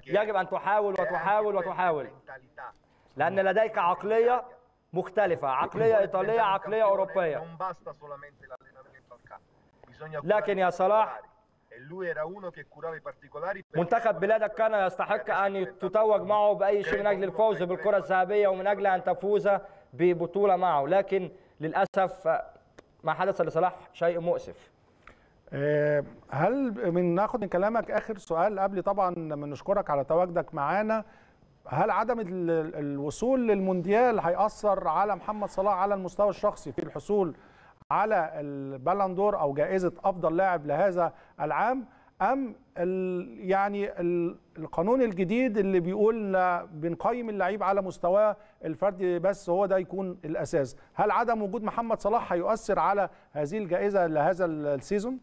يجب أن تحاول وتحاول وتحاول. لأن لديك عقلية مختلفة عقلية إيطالية عقلية أوروبية. لكن يا صلاح lui era uno che curava i particolari. perché منتخب بلادك كان يستحق أن تتوج معه بأي شيء من أجل الفوز بالكرة الذهبية ومن أجل أن تفوز ببطولة معه لكن للأسف ما حدث لصلاح شيء مؤسف هل من ناخد من كلامك آخر سؤال قبل طبعا من نشكرك على تواجدك معانا؟ هل عدم ال- الوصول للمونديال هيأثر على محمد صلاح على المستوى الشخصي في الحصول على البالندور أو جائزة أفضل لاعب لهذا العام أم ال يعني ال القانون الجديد اللي بيقول بنقيم اللعيب على مستواه الفردي بس هو ده يكون الأساس. هل عدم وجود محمد صلاح هيؤثر على هذه الجائزة لهذا ال- السيزون.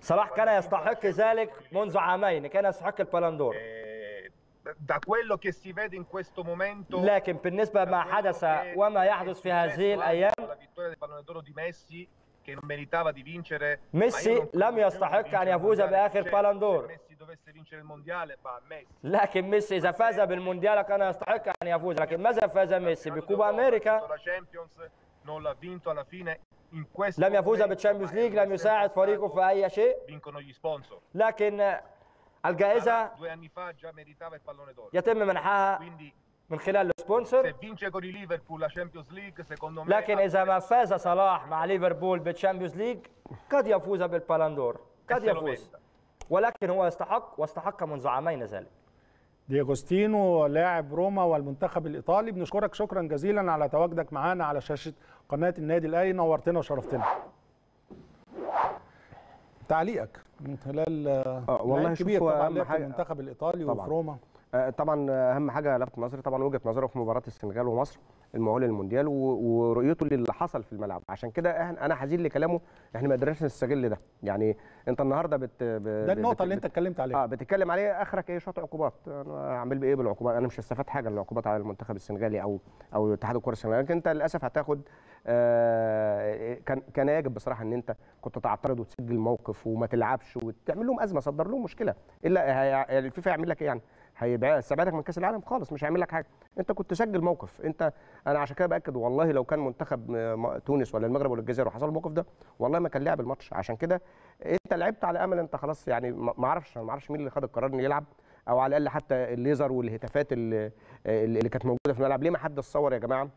صلاح كان يستحق ذلك منذ عامين كان يستحق البالندور Eh, da quello che si vede in questo momento لكن بالنسبة ما حدث وما يحدث في هذه الأيام la vittoria del pallone d'oro di Messi che non meritava di vincere ميسي ma io non لم credo يستحق di vincere أن il يفوز mondiale. بآخر Certo, بالون دور. se Messi dovesse vincere il mondiale va a Messi لكن ميسي إذا فاز بالمونديال كان يستحق أن يفوز لكن ماذا فاز ميسي بكوبا أمريكا la Champions non l'ha vinto alla fine in questo لم يفوز momento, بالتشامبيونز ma ليج è لم يساعد sempre فريقه stato- في أي شيء vincono gli sponsor لكن الجائزة Salah due anni fa già meritava il pallone d'oro. يتم منحها quindi من خلال ال sponsor. لكن إذا ما فاز صلاح مع ليفربول بال Champions League قد يفوز بال Ballon d'Or قد se lo يفوز. ولكن هو يستحق واستحق منذ عامين ذلك. دياجوستينو لاعب روما والمنتخب الإيطالي بنشكرك شكرا جزيلا على تواجدك معانا على شاشة قناة النادي الاهلي نورتنا وشرفتنا. تعليقك من خلال آه، والله كبير طبعا المنتخب الايطالي طبعاً. وفي روما آه، طبعا أهم حاجة لفت نظري طبعا وجهة نظره في مباراة السنغال ومصر المؤهله للمونديال و- ورؤيته للي حصل في الملعب. عشان كده أنا حزين لكلامه إحنا ما قدرناش نستغل ده. يعني أنت النهارده بت ده النقطة اللي أنت اتكلمت عليها. آه بتتكلم عليه آخرك إيه؟ شوط عقوبات. أنا اعمل بايه بالعقوبات؟ أنا مش هستفاد حاجة من العقوبات على المنتخب السنغالي أو أو اتحاد الكرة السنغالي لكن أنت للأسف هتاخد آه كان كان يجب بصراحة إن أنت كنت تعترض وتسجل موقف وما تلعبش وتعمل لهم أزمة صدر لهم مشكلة. إلا الفيفا يعمل لك إيه يعني؟ هيبقى استبعدك من كأس العالم خالص مش هيعمل لك حاجة. انت كنت تسجل موقف. انت أنا عشان كده بأكد والله لو كان منتخب تونس ولا المغرب ولا الجزائر وحصل الموقف ده والله ما كان لعب الماتش. عشان كده انت لعبت على أمل انت خلاص يعني ما أعرفش ما أعرفش مين اللي خد القرار إنه يلعب أو على الأقل حتى الليزر والهتافات اللي, اللي كانت موجودة في الملعب. ليه ما حد صور يا جماعة؟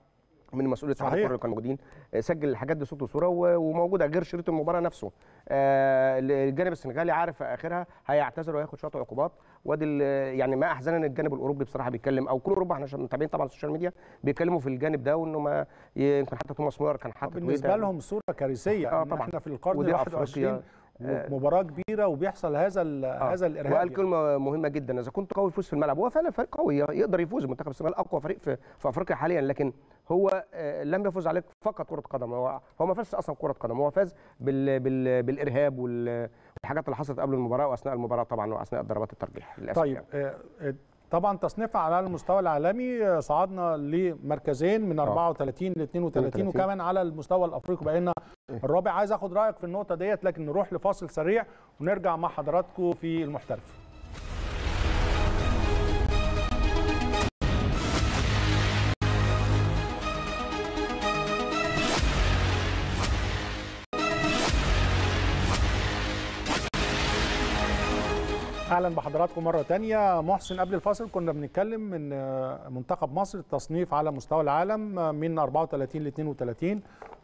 من مسؤولية صحيح. الكره اللي كانوا موجودين آه، سجل الحاجات دي صوت وصورة وموجودة غير شريط المباراة نفسه آه، الجانب السنغالي عارف في آخرها هيعتذر وهياخد شوية عقوبات وادي يعني ما احزن ان الجانب الأوروبي بصراحة بيتكلم أو كل أوروبا إحنا متابعين طبعا ال social media بيتكلموا في الجانب ده وإنه ما يمكن حتى توماس مولر كان حاطط بالنسبة. لهم صورة كارثية آه إن طبعاً. إحنا في القرن ال أفريقيا. 21 ومباراة كبيرة وبيحصل هذا آه. هذا الإرهاب وقال يعني. كلمة مهمة جدا إذا كنت قوي فوز في الملعب هو فعلا فريق قوي يقدر يفوز منتخب السنغال أقوى فريق في, في أفريقيا حاليا لكن هو آه، لم يفوز عليك فقط كرة قدم. هو هو ما فازش أصلا كره قدم. هو فاز بال بال بالإرهاب وال- والحاجات اللي حصلت قبل المباراة وأثناء المباراة طبعا وأثناء ضربات الترجيح للأسف طيب يعني. آه، آه، طبعا تصنيفها على المستوى العالمي صعدنا لمركزين من 34 ل 32 32. وكمان على المستوى الأفريقي بقينا الرابع. عايز آخد رأيك في النقطة ديت لكن نروح لفاصل سريع ونرجع مع حضراتكم في المحترف. أهلا بحضراتكم مرة تانية. محسن قبل الفاصل كنا بنتكلم من آه، منتخب مصر التصنيف على مستوى العالم آه، من 34 ل 32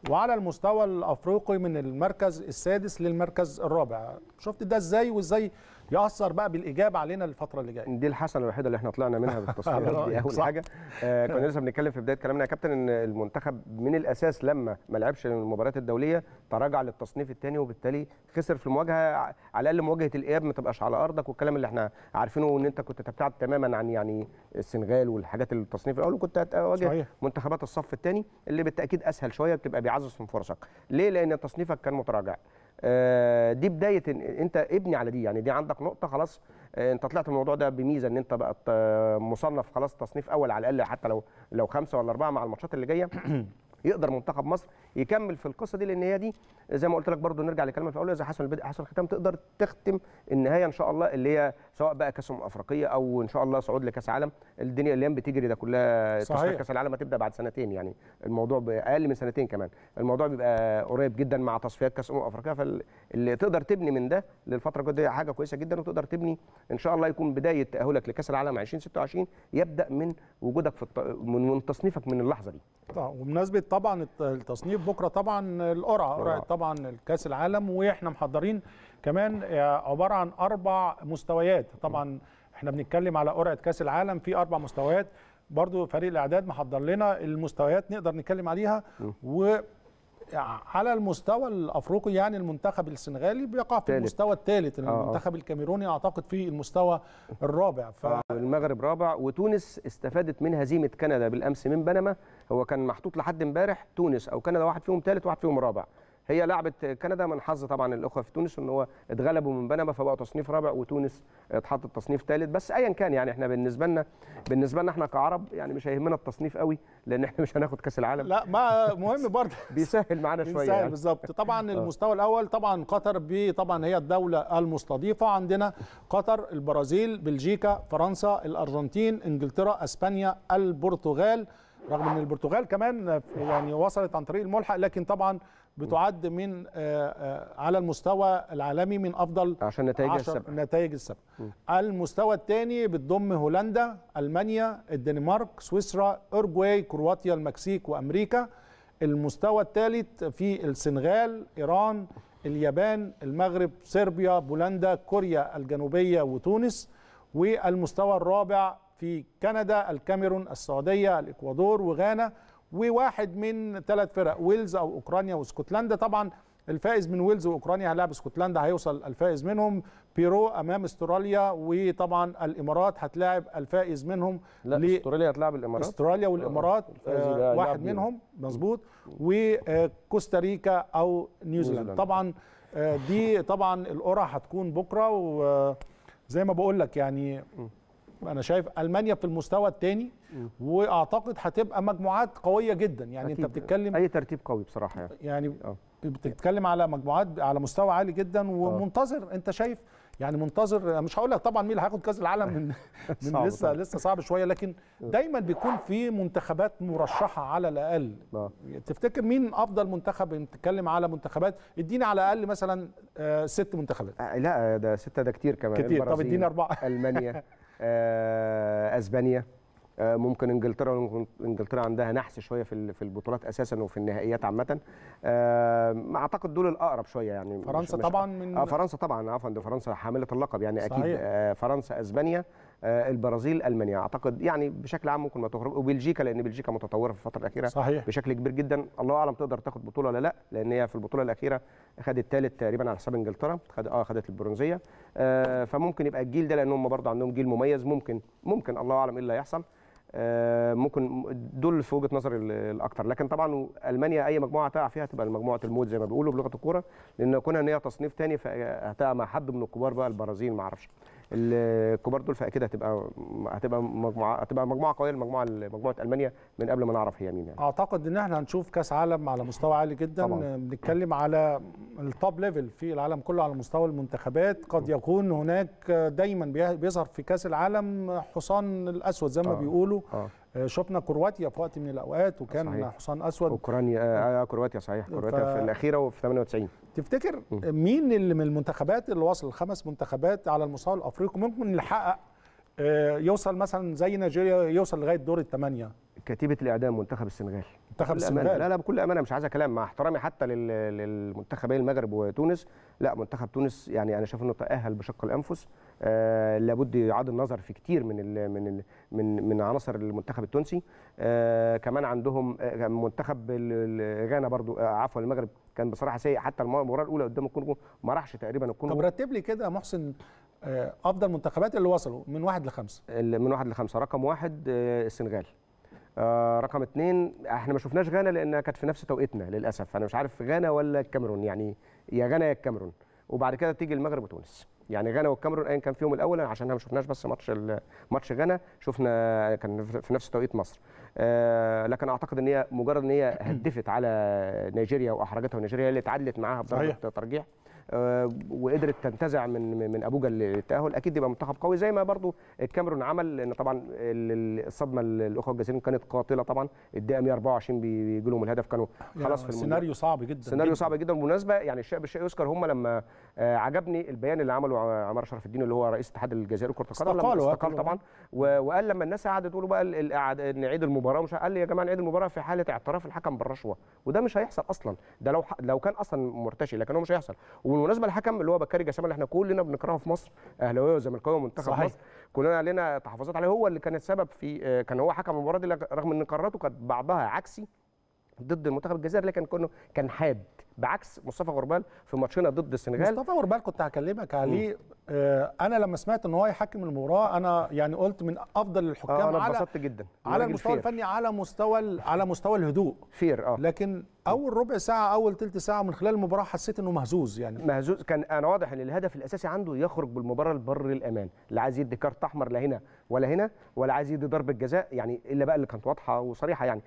وعلى المستوى الأفريقي من المركز السادس للمركز الرابع. شفت ده إزاي وإزاي يأثر بقى بالإيجاب علينا الفترة اللي جاية. دي الحسنة الوحيدة اللي إحنا طلعنا منها بالتصفيات دي أول صح. حاجة. آه كنا لسه بنتكلم في بداية كلامنا يا كابتن إن المنتخب من الأساس لما ما لعبش المباريات الدولية تراجع للتصنيف الثاني وبالتالي خسر في المواجهة. على الأقل مواجهة الإياب ما تبقاش على أرضك والكلام اللي إحنا عارفينه ان أنت كنت تبتعد تماما عن يعني السنغال والحاجات التصنيف الأول وكنت هتواجه. منتخبات الصف الثاني اللي بالتأكيد أسهل شوية بتبقى بيعزز من فرصك. ليه؟ لأن تصنيفك كان متراجع. آه، دي بداية أنت ابني على دي يعني دي عندك نقطة خلاص. آه، أنت طلعت من الموضوع ده بميزة إن أنت بقت آه، مصنف خلاص تصنيف أول على الأقل حتى لو لو خمسة ولا أربعة مع الماتشات اللي جاية. يقدر منتخب مصر يكمل في القصة دي لأن هي دي زي ما قلت لك برضو نرجع لكلامنا في الأول إذا حسن البدء حسن الختام تقدر تختم النهاية إن شاء الله اللي هي سواء بقى كاس أفريقية أو إن شاء الله صعود لكأس عالم الدنيا الأيام بتجري ده كلها صحيح. كأس العالم هتبدأ بعد سنتين يعني الموضوع أقل من سنتين كمان الموضوع بيبقى قريب جدا مع تصفيات كأس أمم افريقيا فاللي تقدر تبني من ده للفترة الجاية حاجة كويسة جدا وتقدر تبني إن شاء الله يكون بداية تأهلك لكأس العالم 2026 يبدأ من وجودك في. من من تصنيفك من اللحظة دي طبعا وبمناسبة طبعا الت- التصنيف بكرة طبعا القرعة قرعة. طبعا الكأس العالم وإحنا محضرين كمان عبارة عن أربع مستويات. طبعا إحنا بنتكلم على قرعة كأس العالم في أربع مستويات. برضو فريق الإعداد محضر لنا المستويات نقدر نتكلم عليها. و على المستوى الأفريقي يعني المنتخب السنغالي بيقع في تالت. المستوى الثالث آه، آه. المنتخب الكاميروني أعتقد في المستوى الرابع ف المغرب رابع وتونس استفادت من هزيمة كندا بالأمس من بنما هو كان محطوط لحد امبارح تونس أو كندا واحد فيهم ثالث واحد فيهم رابع هي لعبت كندا من حظ طبعا الأخوة في تونس إن هو اتغلبوا من بنما فبقوا تصنيف رابع وتونس اتحطت تصنيف ثالث بس ايا كان يعني إحنا بالنسبة لنا بالنسبة لنا إحنا كعرب يعني مش هيهمنا التصنيف قوي لأن إحنا مش هناخد كأس العالم. لا ما مهم برضه. بيسهل معانا شوية بنسهل يعني. بالظبط. طبعا المستوى الأول طبعا قطر طبعا هي الدولة المستضيفة عندنا. قطر البرازيل بلجيكا فرنسا الأرجنتين إنجلترا إسبانيا البرتغال. رغم إن البرتغال كمان يعني وصلت عن طريق الملحق لكن طبعا بتعد من آه، آه، على المستوى العالمي من أفضل عشان نتائجها عشر السابقة. نتائج السبق المستوى الثاني بتضم هولندا ألمانيا الدنمارك سويسرا اورجواي كرواتيا المكسيك وأمريكا. المستوى الثالث في السنغال إيران اليابان المغرب صربيا بولندا كوريا الجنوبية وتونس. والمستوى الرابع في كندا الكاميرون السعودية الإكوادور وغانا. وواحد من ثلاث فرق ويلز أو أوكرانيا واسكتلندا. طبعا الفائز من ويلز وأوكرانيا هيلاعب اسكتلندا هيوصل الفائز منهم بيرو أمام استراليا وطبعا الإمارات هتلاعب الفائز منهم لا استراليا هتلاعب الإمارات؟ استراليا والإمارات آه يبقى واحد. منهم. مظبوط. وكوستاريكا أو نيوزيلندا نيوزيلندا. طبعا آه دي طبعا القرعة هتكون بكرة وزي ما بقول لك يعني أنا شايف ألمانيا في المستوى الثاني وأعتقد هتبقى مجموعات قوية جدا يعني أنت. بتتكلم أي ترتيب قوي بصراحة يعني يعني آه. بتتكلم على مجموعات على مستوى عالي جدا ومنتظر أنت شايف يعني منتظر مش هقول لك طبعا مين اللي هياخد كأس العالم من من لسه طبعا. لسه صعب شوية لكن دايما بيكون في منتخبات مرشحة على الأقل آه. تفتكر مين أفضل منتخب بنتكلم على منتخبات اديني على الأقل مثلا آه، ست منتخبات لا ده ستة ده كتير كمان كتير. طب اديني أربعة. ألمانيا آه، أسبانيا. آه، ممكن إنجلترا إنجلترا عندها نحس شوية في ال- في البطولات أساسا وفي النهائيات عامة. آه، أعتقد دول الأقرب شوية يعني مش- فرنسا مش- طبعا من آه فرنسا طبعا عفوا فرنسا حاملة اللقب يعني أكيد. صحيح. آه فرنسا أسبانيا. البرازيل ألمانيا. أعتقد يعني بشكل عام ممكن ما تخرج وبلجيكا لأن بلجيكا متطورة في الفترة الأخيرة صحيح. بشكل كبير جدا. الله أعلم تقدر تاخد بطولة ولا لأ لأن هي في البطولة الأخيرة خدت ثالث تقريبا على حساب إنجلترا. خد آه خدت البرونزية. آه فممكن يبقى الجيل ده لأن هم برضه عندهم جيل مميز. ممكن ممكن الله أعلم إيه اللي هيحصل. آه، ممكن دول في وجهة نظري ال- الأكتر. لكن طبعا ألمانيا أي مجموعة هتقع فيها تبقى مجموعه الموت زي ما بيقولوا بلغة الكورة. لأن كونها ان هي تصنيف تاني فهتقع مع حد من الكبار بقى البرازيل ما أعرفش الكبار دول فأكيد هتبقى هتبقى مجموعة هتبقى مجموعة قوية المجموعة مجموعة ألمانيا من قبل ما نعرف هي مين يعني. أعتقد إن إحنا هنشوف كأس عالم على مستوى عالي جدا. طبعاً. بنتكلم على ال top level في العالم كله على مستوى المنتخبات. قد يكون هناك دايما بي- بيظهر في كأس العالم حصان الأسود زي ما آه. بيقولوا. آه، شفنا كرواتيا في وقت من الأوقات وكان صحيح. حصان أسود. أوكرانيا آه، كرواتيا صحيح. كرواتيا ف- في الأخيرة وفي 98 تفتكر. مين اللي من المنتخبات اللي وصل الخمس منتخبات على المستوى الأفريقي ممكن يحقق يوصل مثلا زي نيجيريا يوصل لغاية دور الثمانيه كتيبة الإعدام منتخب السنغال. منتخب. السنغال. لا لا بكل أمانة مش عايز كلام مع احترامي حتى لل- للمنتخبين المغرب وتونس. لا منتخب تونس يعني أنا شايف إنه تأهل بشق الأنفس. آه لابد يعاد النظر في كتير من ال من ال من من عناصر المنتخب التونسي. آه كمان عندهم آه منتخب غانا برضو. آه عفوا المغرب كان بصراحة سيء. حتى الم- المباراة الأولى قدام الكونغو ما راحش تقريبا طب الكونغو رتب لي كده يا محسن آه، أفضل منتخبات اللي وصلوا من واحد لخمسة. من واحد لخمسة. رقم واحد آه، السنغال. آه، رقم اثنين إحنا ما شفناش غانا لأنها كانت في نفس توقيتنا للأسف. أنا مش عارف غانا ولا الكاميرون. يعني يا غانا يا الكاميرون. وبعد كده تيجي المغرب وتونس. يعني غانا والكاميرون ايا كان فيهم الأول عشان ما شفناش بس ماتش ماتش غانا شفنا كان في نفس توقيت مصر. آه، لكن أعتقد إن هي مجرد إن هي هدفت على نيجيريا وأحرجتها ونيجيريا اللي اتعادلت معاها بضربة. ترجيح. آه، وقدرت تنتزع من من أبوجا التاهل أكيد يبقى منتخب قوي زي ما برضو الكاميرون عمل لأن طبعا ال- ال- الصدمة الأخوة الجزائريين كانت قاتلة طبعا الدقيقة 124 بيجي لهم الهدف كانوا خلاص في. سيناريو صعب جدا سيناريو جداً. صعب جدا بالمناسبه يعني الشيء بالشيء يذكر هم لما آه، عجبني البيان اللي عمله عمار شرف الدين اللي هو رئيس اتحاد الجزائر كره القدم استقال. طبعا و- وقال لما الناس قعدت تقولوا بقى نعيد المباراة ومش قال لي يا جماعة نعيد المباراة في حالة اعتراف الحكم بالرشوة وده مش هيحصل أصلا ده لو لو كان أصلا مرتشي لكن هو مش هيحصل وبالمناسبة الحكم اللي هو بكاري جسام اللي إحنا كلنا بنكرهه في مصر أهلاوية وزملكاويه ومنتخب صحيح. مصر كلنا علينا تحفظات عليه هو اللي كان السبب في آه، كان هو حكم المباراه دي رغم إن قراراته كانت بعضها عكسي ضد المنتخب الجزائري لكن كان حاد بعكس مصطفى غربال في ماتشنا ضد السنغال. مصطفى غربال كنت هكلمك عليه آه أنا لما سمعت إن هو يحكم المباراة أنا يعني قلت من أفضل الحكام أنا على اتبسطت جدا. على المستوى fair. الفني على مستوى على مستوى الهدوء. fair آه. لكن أول ربع ساعة أول ثلث ساعة من خلال المباراة حسيت إنه مهزوز يعني. مهزوز. كان أنا واضح إن الهدف الأساسي عنده يخرج بالمباراة لبر الأمان. لا عايز يدي كارت أحمر لا هنا ولا هنا ولا عايز يدي ضربة جزاء يعني إلا بقى اللي كانت واضحة وصريحة يعني.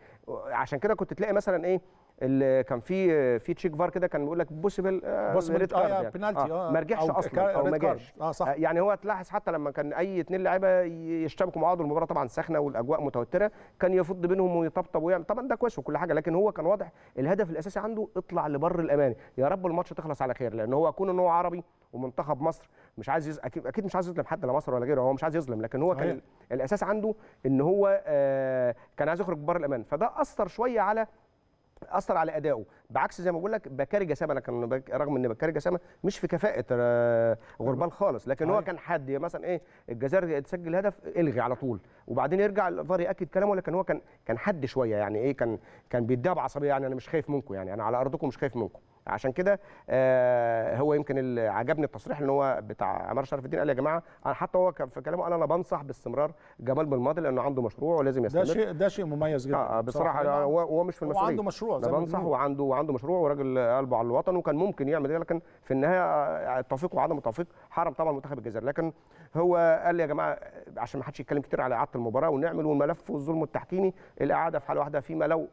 عشان كده كنت تلاقي مثلا إيه اللي كان في في check VAR كده كان بيقول لك possible possible- آه، يا penalty، آه، ما رجعش أصلا أو ما. جاش. آه صح. يعني هو تلاحظ حتى لما كان أي اتنين لعيبة يشتبكوا مع بعض والمباراة طبعا ساخنة والأجواء متوترة كان يفض بينهم ويطبطب ويعمل. طبعا ده كويس وكل حاجة لكن هو كان واضح الهدف الأساسي عنده اطلع لبر الامان يا رب الماتش تخلص على خير لأن هو كون إن هو عربي ومنتخب مصر مش عايز يز... أكيد أكيد مش عايز يظلم حد لا مصر ولا غيره هو مش عايز يظلم لكن هو كان. الأساس عنده إن هو آه كان عايز يخرج بره الأمان. فده أثر شوية على أثر على أدائه بعكس زي ما بقول لك بكاري جسامة أنا كان. رغم إن بكاري جسامة مش في كفاءة آه، غربال خالص لكن هو صحيح. كان حد مثلا إيه الجزائر تسجل هدف إلغي على طول وبعدين يرجع الفار يأكد كلامه لكن هو كان كان حد شوية يعني إيه كان كان بيديها بعصبية يعني أنا مش خايف منكم يعني أنا على أرضكم مش خايف منكم عشان كده آه هو يمكن اللي عجبني التصريح إن هو بتاع عمار شرف الدين قال يا جماعة أنا حتى هو كان في كلامه قال أنا بنصح باستمرار جمال بالماضي لأنه عنده مشروع ولازم ده يستمر. شيء ده شيء مميز جدا. آه آه، بصراحة لأن هو هو مش في هو المسؤولية. عنده مشروع زي ده بنصح. وعنده وعنده مشروع وراجل قلبه على الوطن وكان ممكن يعمل ده لكن في النهاية آه، التوفيق وعدم التوفيق حرم طبعا منتخب الجزائر لكن هو قال لي يا جماعة عشان ما حدش يتكلم كتير على إعادة المباراة ونعمل والملف والظلم التحكيمي الإعادة في حالة واحدة فيما لو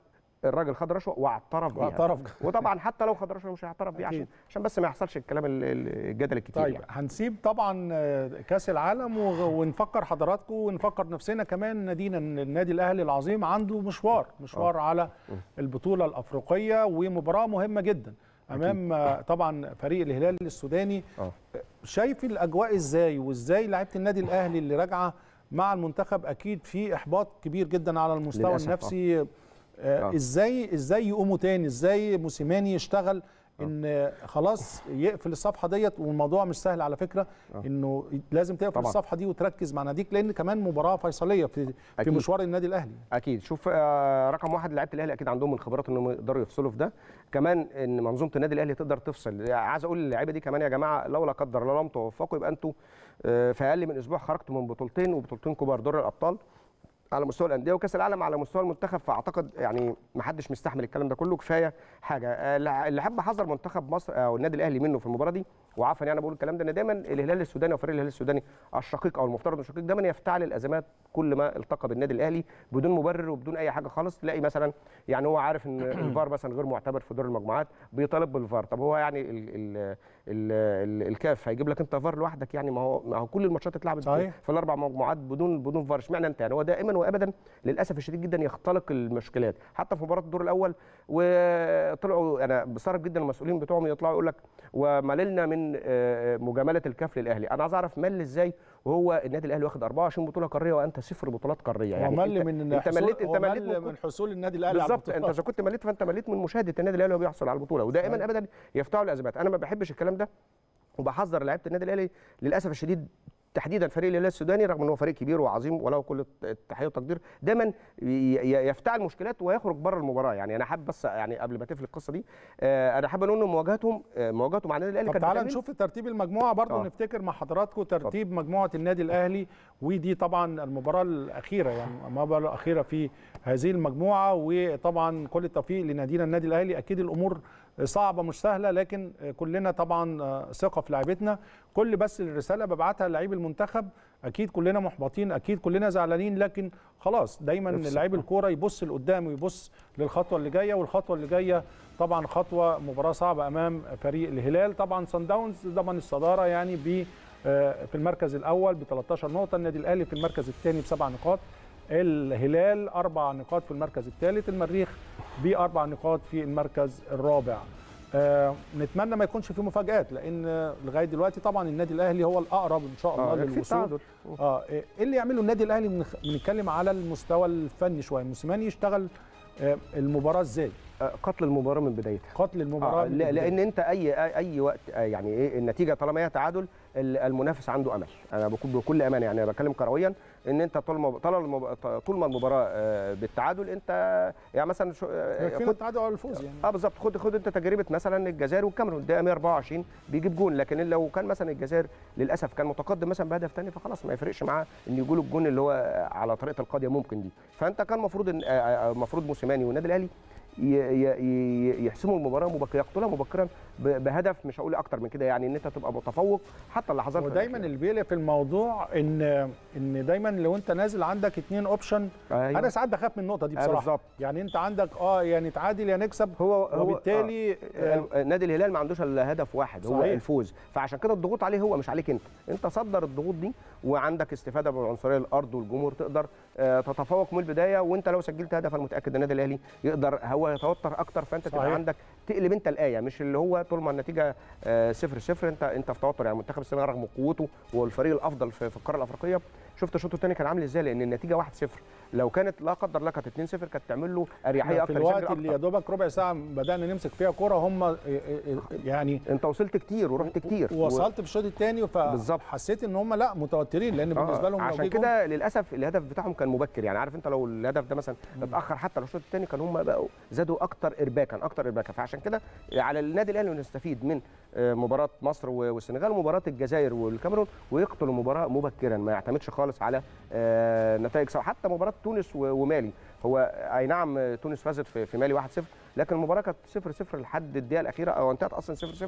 الراجل خد رشوة واعترف بيها. واعترف. وطبعا حتى لو خد رشوة مش هيعترف بيها عشان. عشان بس ما يحصلش الكلام ال- ال- الجدل الكتير طيب يعني. هنسيب طبعا آه، كأس العالم ونفكر حضراتكم ونفكر نفسنا كمان نادينا النادي الأهلي العظيم عنده مشوار مشوار على البطولة الأفريقية ومباراة مهمة جدا. أمام آه، طبعا فريق الهلال السوداني. آه. شايف الأجواء إزاي؟ وإزاي لعيبة النادي الأهلي اللي راجعة مع المنتخب أكيد في إحباط كبير جدا على المستوى آه. النفسي. آه، آه. إزاي إزاي يقوموا تاني؟ إزاي موسيماني يشتغل إن خلاص يقفل الصفحة ديت؟ والموضوع مش سهل على فكرة إنه لازم تقفل طبعاً. الصفحة دي وتركز مع ناديك لأن كمان مباراة فيصلية في في أكيد. مشوار النادي الأهلي. أكيد. شوف آه، رقم واحد لعيبة الأهلي أكيد عندهم الخبرات إنهم يقدروا يفصلوا في ده. كمان إن منظومة النادي الأهلي تقدر تفصل. عايز أقول للعيبة دي كمان يا جماعة لو لا قدر الله لم توفقوا يبقى أنتوا آه، في أقل من أسبوع خرجتوا من بطولتين وبطولتين كبار دوري الأبطال. على مستوى الأندية وكأس العالم على مستوى المنتخب فأعتقد يعني ما حدش مستحمل الكلام ده كله. كفاية حاجة. آه، اللي حابب احذر منتخب مصر أو النادي الأهلي منه في المباراة دي وعفوا يعني بقول الكلام ده إن دايما الهلال السوداني وفريق الهلال السوداني الشقيق أو المفترض الشقيق دايما يفتعل الأزمات كل ما التقى بالنادي الأهلي بدون مبرر وبدون أي حاجة خالص. تلاقي مثلا يعني هو عارف إن الفار مثلا غير معتبر في دور المجموعات بيطالب بالفار. طب هو يعني الكاف هيجيب لك انت فار لوحدك يعني. ما هو ما هو كل الماتشات اتلعبت. في الأربع مجموعات بدون بدون فار. اشمعنى انت يعني؟ هو دائما وابدا للأسف الشديد جدا يختلق المشكلات. حتى في مباراة الدور الأول وطلعوا أنا بستغرب جدا المسؤولين بتوعهم يطلعوا يقول لك ومللنا من آه، مجاملة الكاف للأهلي. أنا عايز أعرف مل إزاي وهو النادي الأهلي واخد 24 بطولة قارية وأنت صفر بطولات قارية. هو مل أنت, من أنت مليت أنت مليت مل من من حصول النادي الأهلي على بالظبط. أنت. اذا كنت مليت فأنت مليت من مشاهدة النادي الأهلي وهو بيحصل على البطولة. ودائما ابدا يفتحوا الأزمات. أنا ما بحبش الكلام ده وبحذر لعيبة النادي الأهلي للأسف الشديد تحديدا فريق الهلال السوداني رغم إن هو فريق كبير وعظيم وله كل التحية والتقدير دايما يفتعل مشكلات ويخرج بره المباراة. يعني أنا حابب بس يعني قبل ما تقفل القصة دي آه، أنا حابب أقول ان مواجهتهم آه، مواجهته مع النادي الأهلي طب كانت تعالى نشوف ترتيب المجموعة برضو آه. نفتكر مع حضراتكم ترتيب مجموعة النادي الأهلي ودي طبعا المباراة الأخيرة يعني المباراه الأخيرة في هذه المجموعة وطبعا كل التوفيق لنادينا النادي الأهلي. أكيد الأمور صعبة مش سهلة لكن كلنا طبعا ثقة في لعيبتنا كل بس الرسالة ببعتها للعيب المنتخب. أكيد كلنا محبطين أكيد كلنا زعلانين لكن خلاص دايما لعيب الكورة يبص لقدام ويبص للخطوة اللي جاية والخطوة اللي جاية طبعا خطوة مباراة صعبة أمام فريق الهلال. طبعا سان داونز ضمن الصدارة يعني ب آه، في المركز الأول ب 13 نقطة. النادي الأهلي في المركز الثاني بسبع نقاط. الهلال أربع نقاط في المركز الثالث المريخ باربع نقاط في المركز الرابع. آه نتمنى ما يكونش في مفاجآت لأن آه، لغاية دلوقتي طبعا النادي الأهلي هو الأقرب إن شاء الله آه، للوصول. التعادل. آه إيه اللي يعمله النادي الأهلي؟ بنخ- بنتكلم على المستوى الفني شوية. موسيماني يشتغل آه المباراة إزاي؟ آه، قتل المباراة من بدايتها. قتل المباراة آه لا- لأن أنت أي أي وقت آه، يعني إيه النتيجة طالما هي تعادل المنافس عنده أمل. أنا بكون بكل أمانة يعني أنا بتكلم كرويا إن أنت طول ما طول ما المباراة آه، بالتعادل أنت يعني مثلا شو- آه، خد التعادل أو الفوز يعني. آه بالظبط. خد خد أنت تجربة مثلا الجزائر والكاميرون. الدقيقه 124 بيجيب جون. لكن لو كان مثلا الجزائر للأسف كان متقدم مثلا بهدف ثاني فخلاص ما يفرقش معاه إن يجوا له الجون اللي هو على طريقة القاضيه ممكن دي. فأنت كان المفروض المفروض موسيماني والنادي الأهلي يحسموا المباراة مبكرا يقتلها مبكرا بهدف مش هقول أكتر من كده يعني إن أنت تبقى متفوق حتى اللحظات ودايما اللي بيقلق في الموضوع إن إن دايما لو أنت نازل عندك اتنين اوبشن أيوة. أنا ساعات بخاف من النقطة دي آه، بصراحة بالظبط. يعني أنت عندك آه يعني نتعادل يا نكسب هو هو وبالتالي آه. آه. نادي الهلال ما عندوش إلا هدف واحد هو صحيح. الفوز فعشان كده الضغوط عليه هو مش عليك أنت أنت صدر الضغوط دي وعندك استفادة من عنصريه الأرض والجمهور تقدر آه تتفوق من البداية وأنت لو سجلت هدف أنا متاكد النادي الأهلي يقدر هو يتوتر أكتر فأنت تبقى صحيح. عندك تقلب أنت الآية مش اللي هو طول ما النتيجة آه صفر صفر أنت أنت في توتر يعني منتخب السنغال رغم قوته هو الفريق الأفضل في, في القاره الأفريقية شفت الشوط الثاني كان عامل إزاي؟ لأن النتيجة 1-0 لو كانت لا قدر الله كانت 2-0 كانت تعمل له أريحية في أكتر. الوقت يسجل اللي يا. دوبك ربع ساعة بدأنا نمسك فيها كورة هم يعني أنت وصلت كتير ورحت كتير. وصلت في الشوط الثاني. فحسيت إن هم لا متوترين لأن بالنسبة لهم عشان كده للأسف الهدف بتاعهم كان مبكر. يعني عارف أنت لو الهدف ده مثلا اتأخر حتى لو الشوط الثاني كان هم بقوا زادوا أكتر ارباكا أكتر ارباكا فعشان كده على النادي الأهلي انه يستفيد من آه، مباراة مصر والسنغال ومباراة الجزائر والكاميرون ويقتل المباراه مبكرا. ما يعتمدش خالص على آه، نتائج سواء. حتى مباراة تونس ومالي. هو أي نعم تونس فازت في مالي 1-0 لكن المباراة كانت 0-0 لحد الدقيقة الأخيرة أو انتهت أصلا 0-0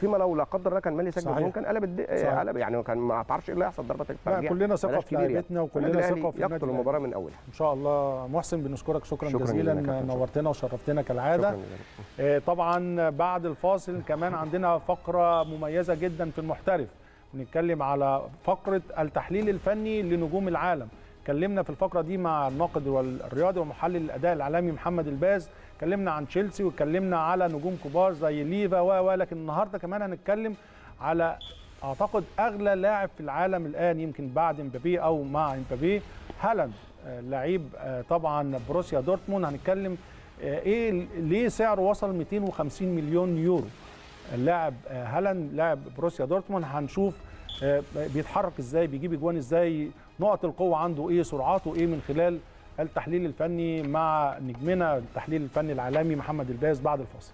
فيما لو لا قدر الله كان مالي سجل. جون كان قلب. قلب يعني كان ما تعرفش إيه اللي هيحصل ضربه الترجيح. كلنا ثقة في. لعيبتنا وكلنا ثقة في يقتل المباراة. من اولها إن شاء الله. محسن بنشكرك. شكرا, شكراً جزيلا. نورتنا وشرفتنا كالعاده آه، طبعا بعد الفاصل كمان عندنا فقرة مميزة جدا في المحترف. بنتكلم على فقرة التحليل الفني لنجوم العالم. اتكلمنا في الفقرة دي مع الناقد والرياضي ومحلل الأداء العالمي محمد الباز. اتكلمنا عن تشيلسي واتكلمنا على نجوم كبار زي ليفا و لكن النهارده كمان هنتكلم على أعتقد أغلى لاعب في العالم الآن يمكن بعد امبابي أو مع امبابي هالاند آه، لعيب آه، طبعا بروسيا دورتموند. هنتكلم آه، إيه ليه سعره وصل 250 مليون يورو؟ اللاعب هالاند لاعب بروسيا دورتموند. هنشوف آه، بيتحرك إزاي بيجيب إجوان إزاي نقط القوة عنده إيه سرعاته إيه من خلال التحليل الفني مع نجمنا التحليل الفني العالمي محمد الباز بعد الفاصل.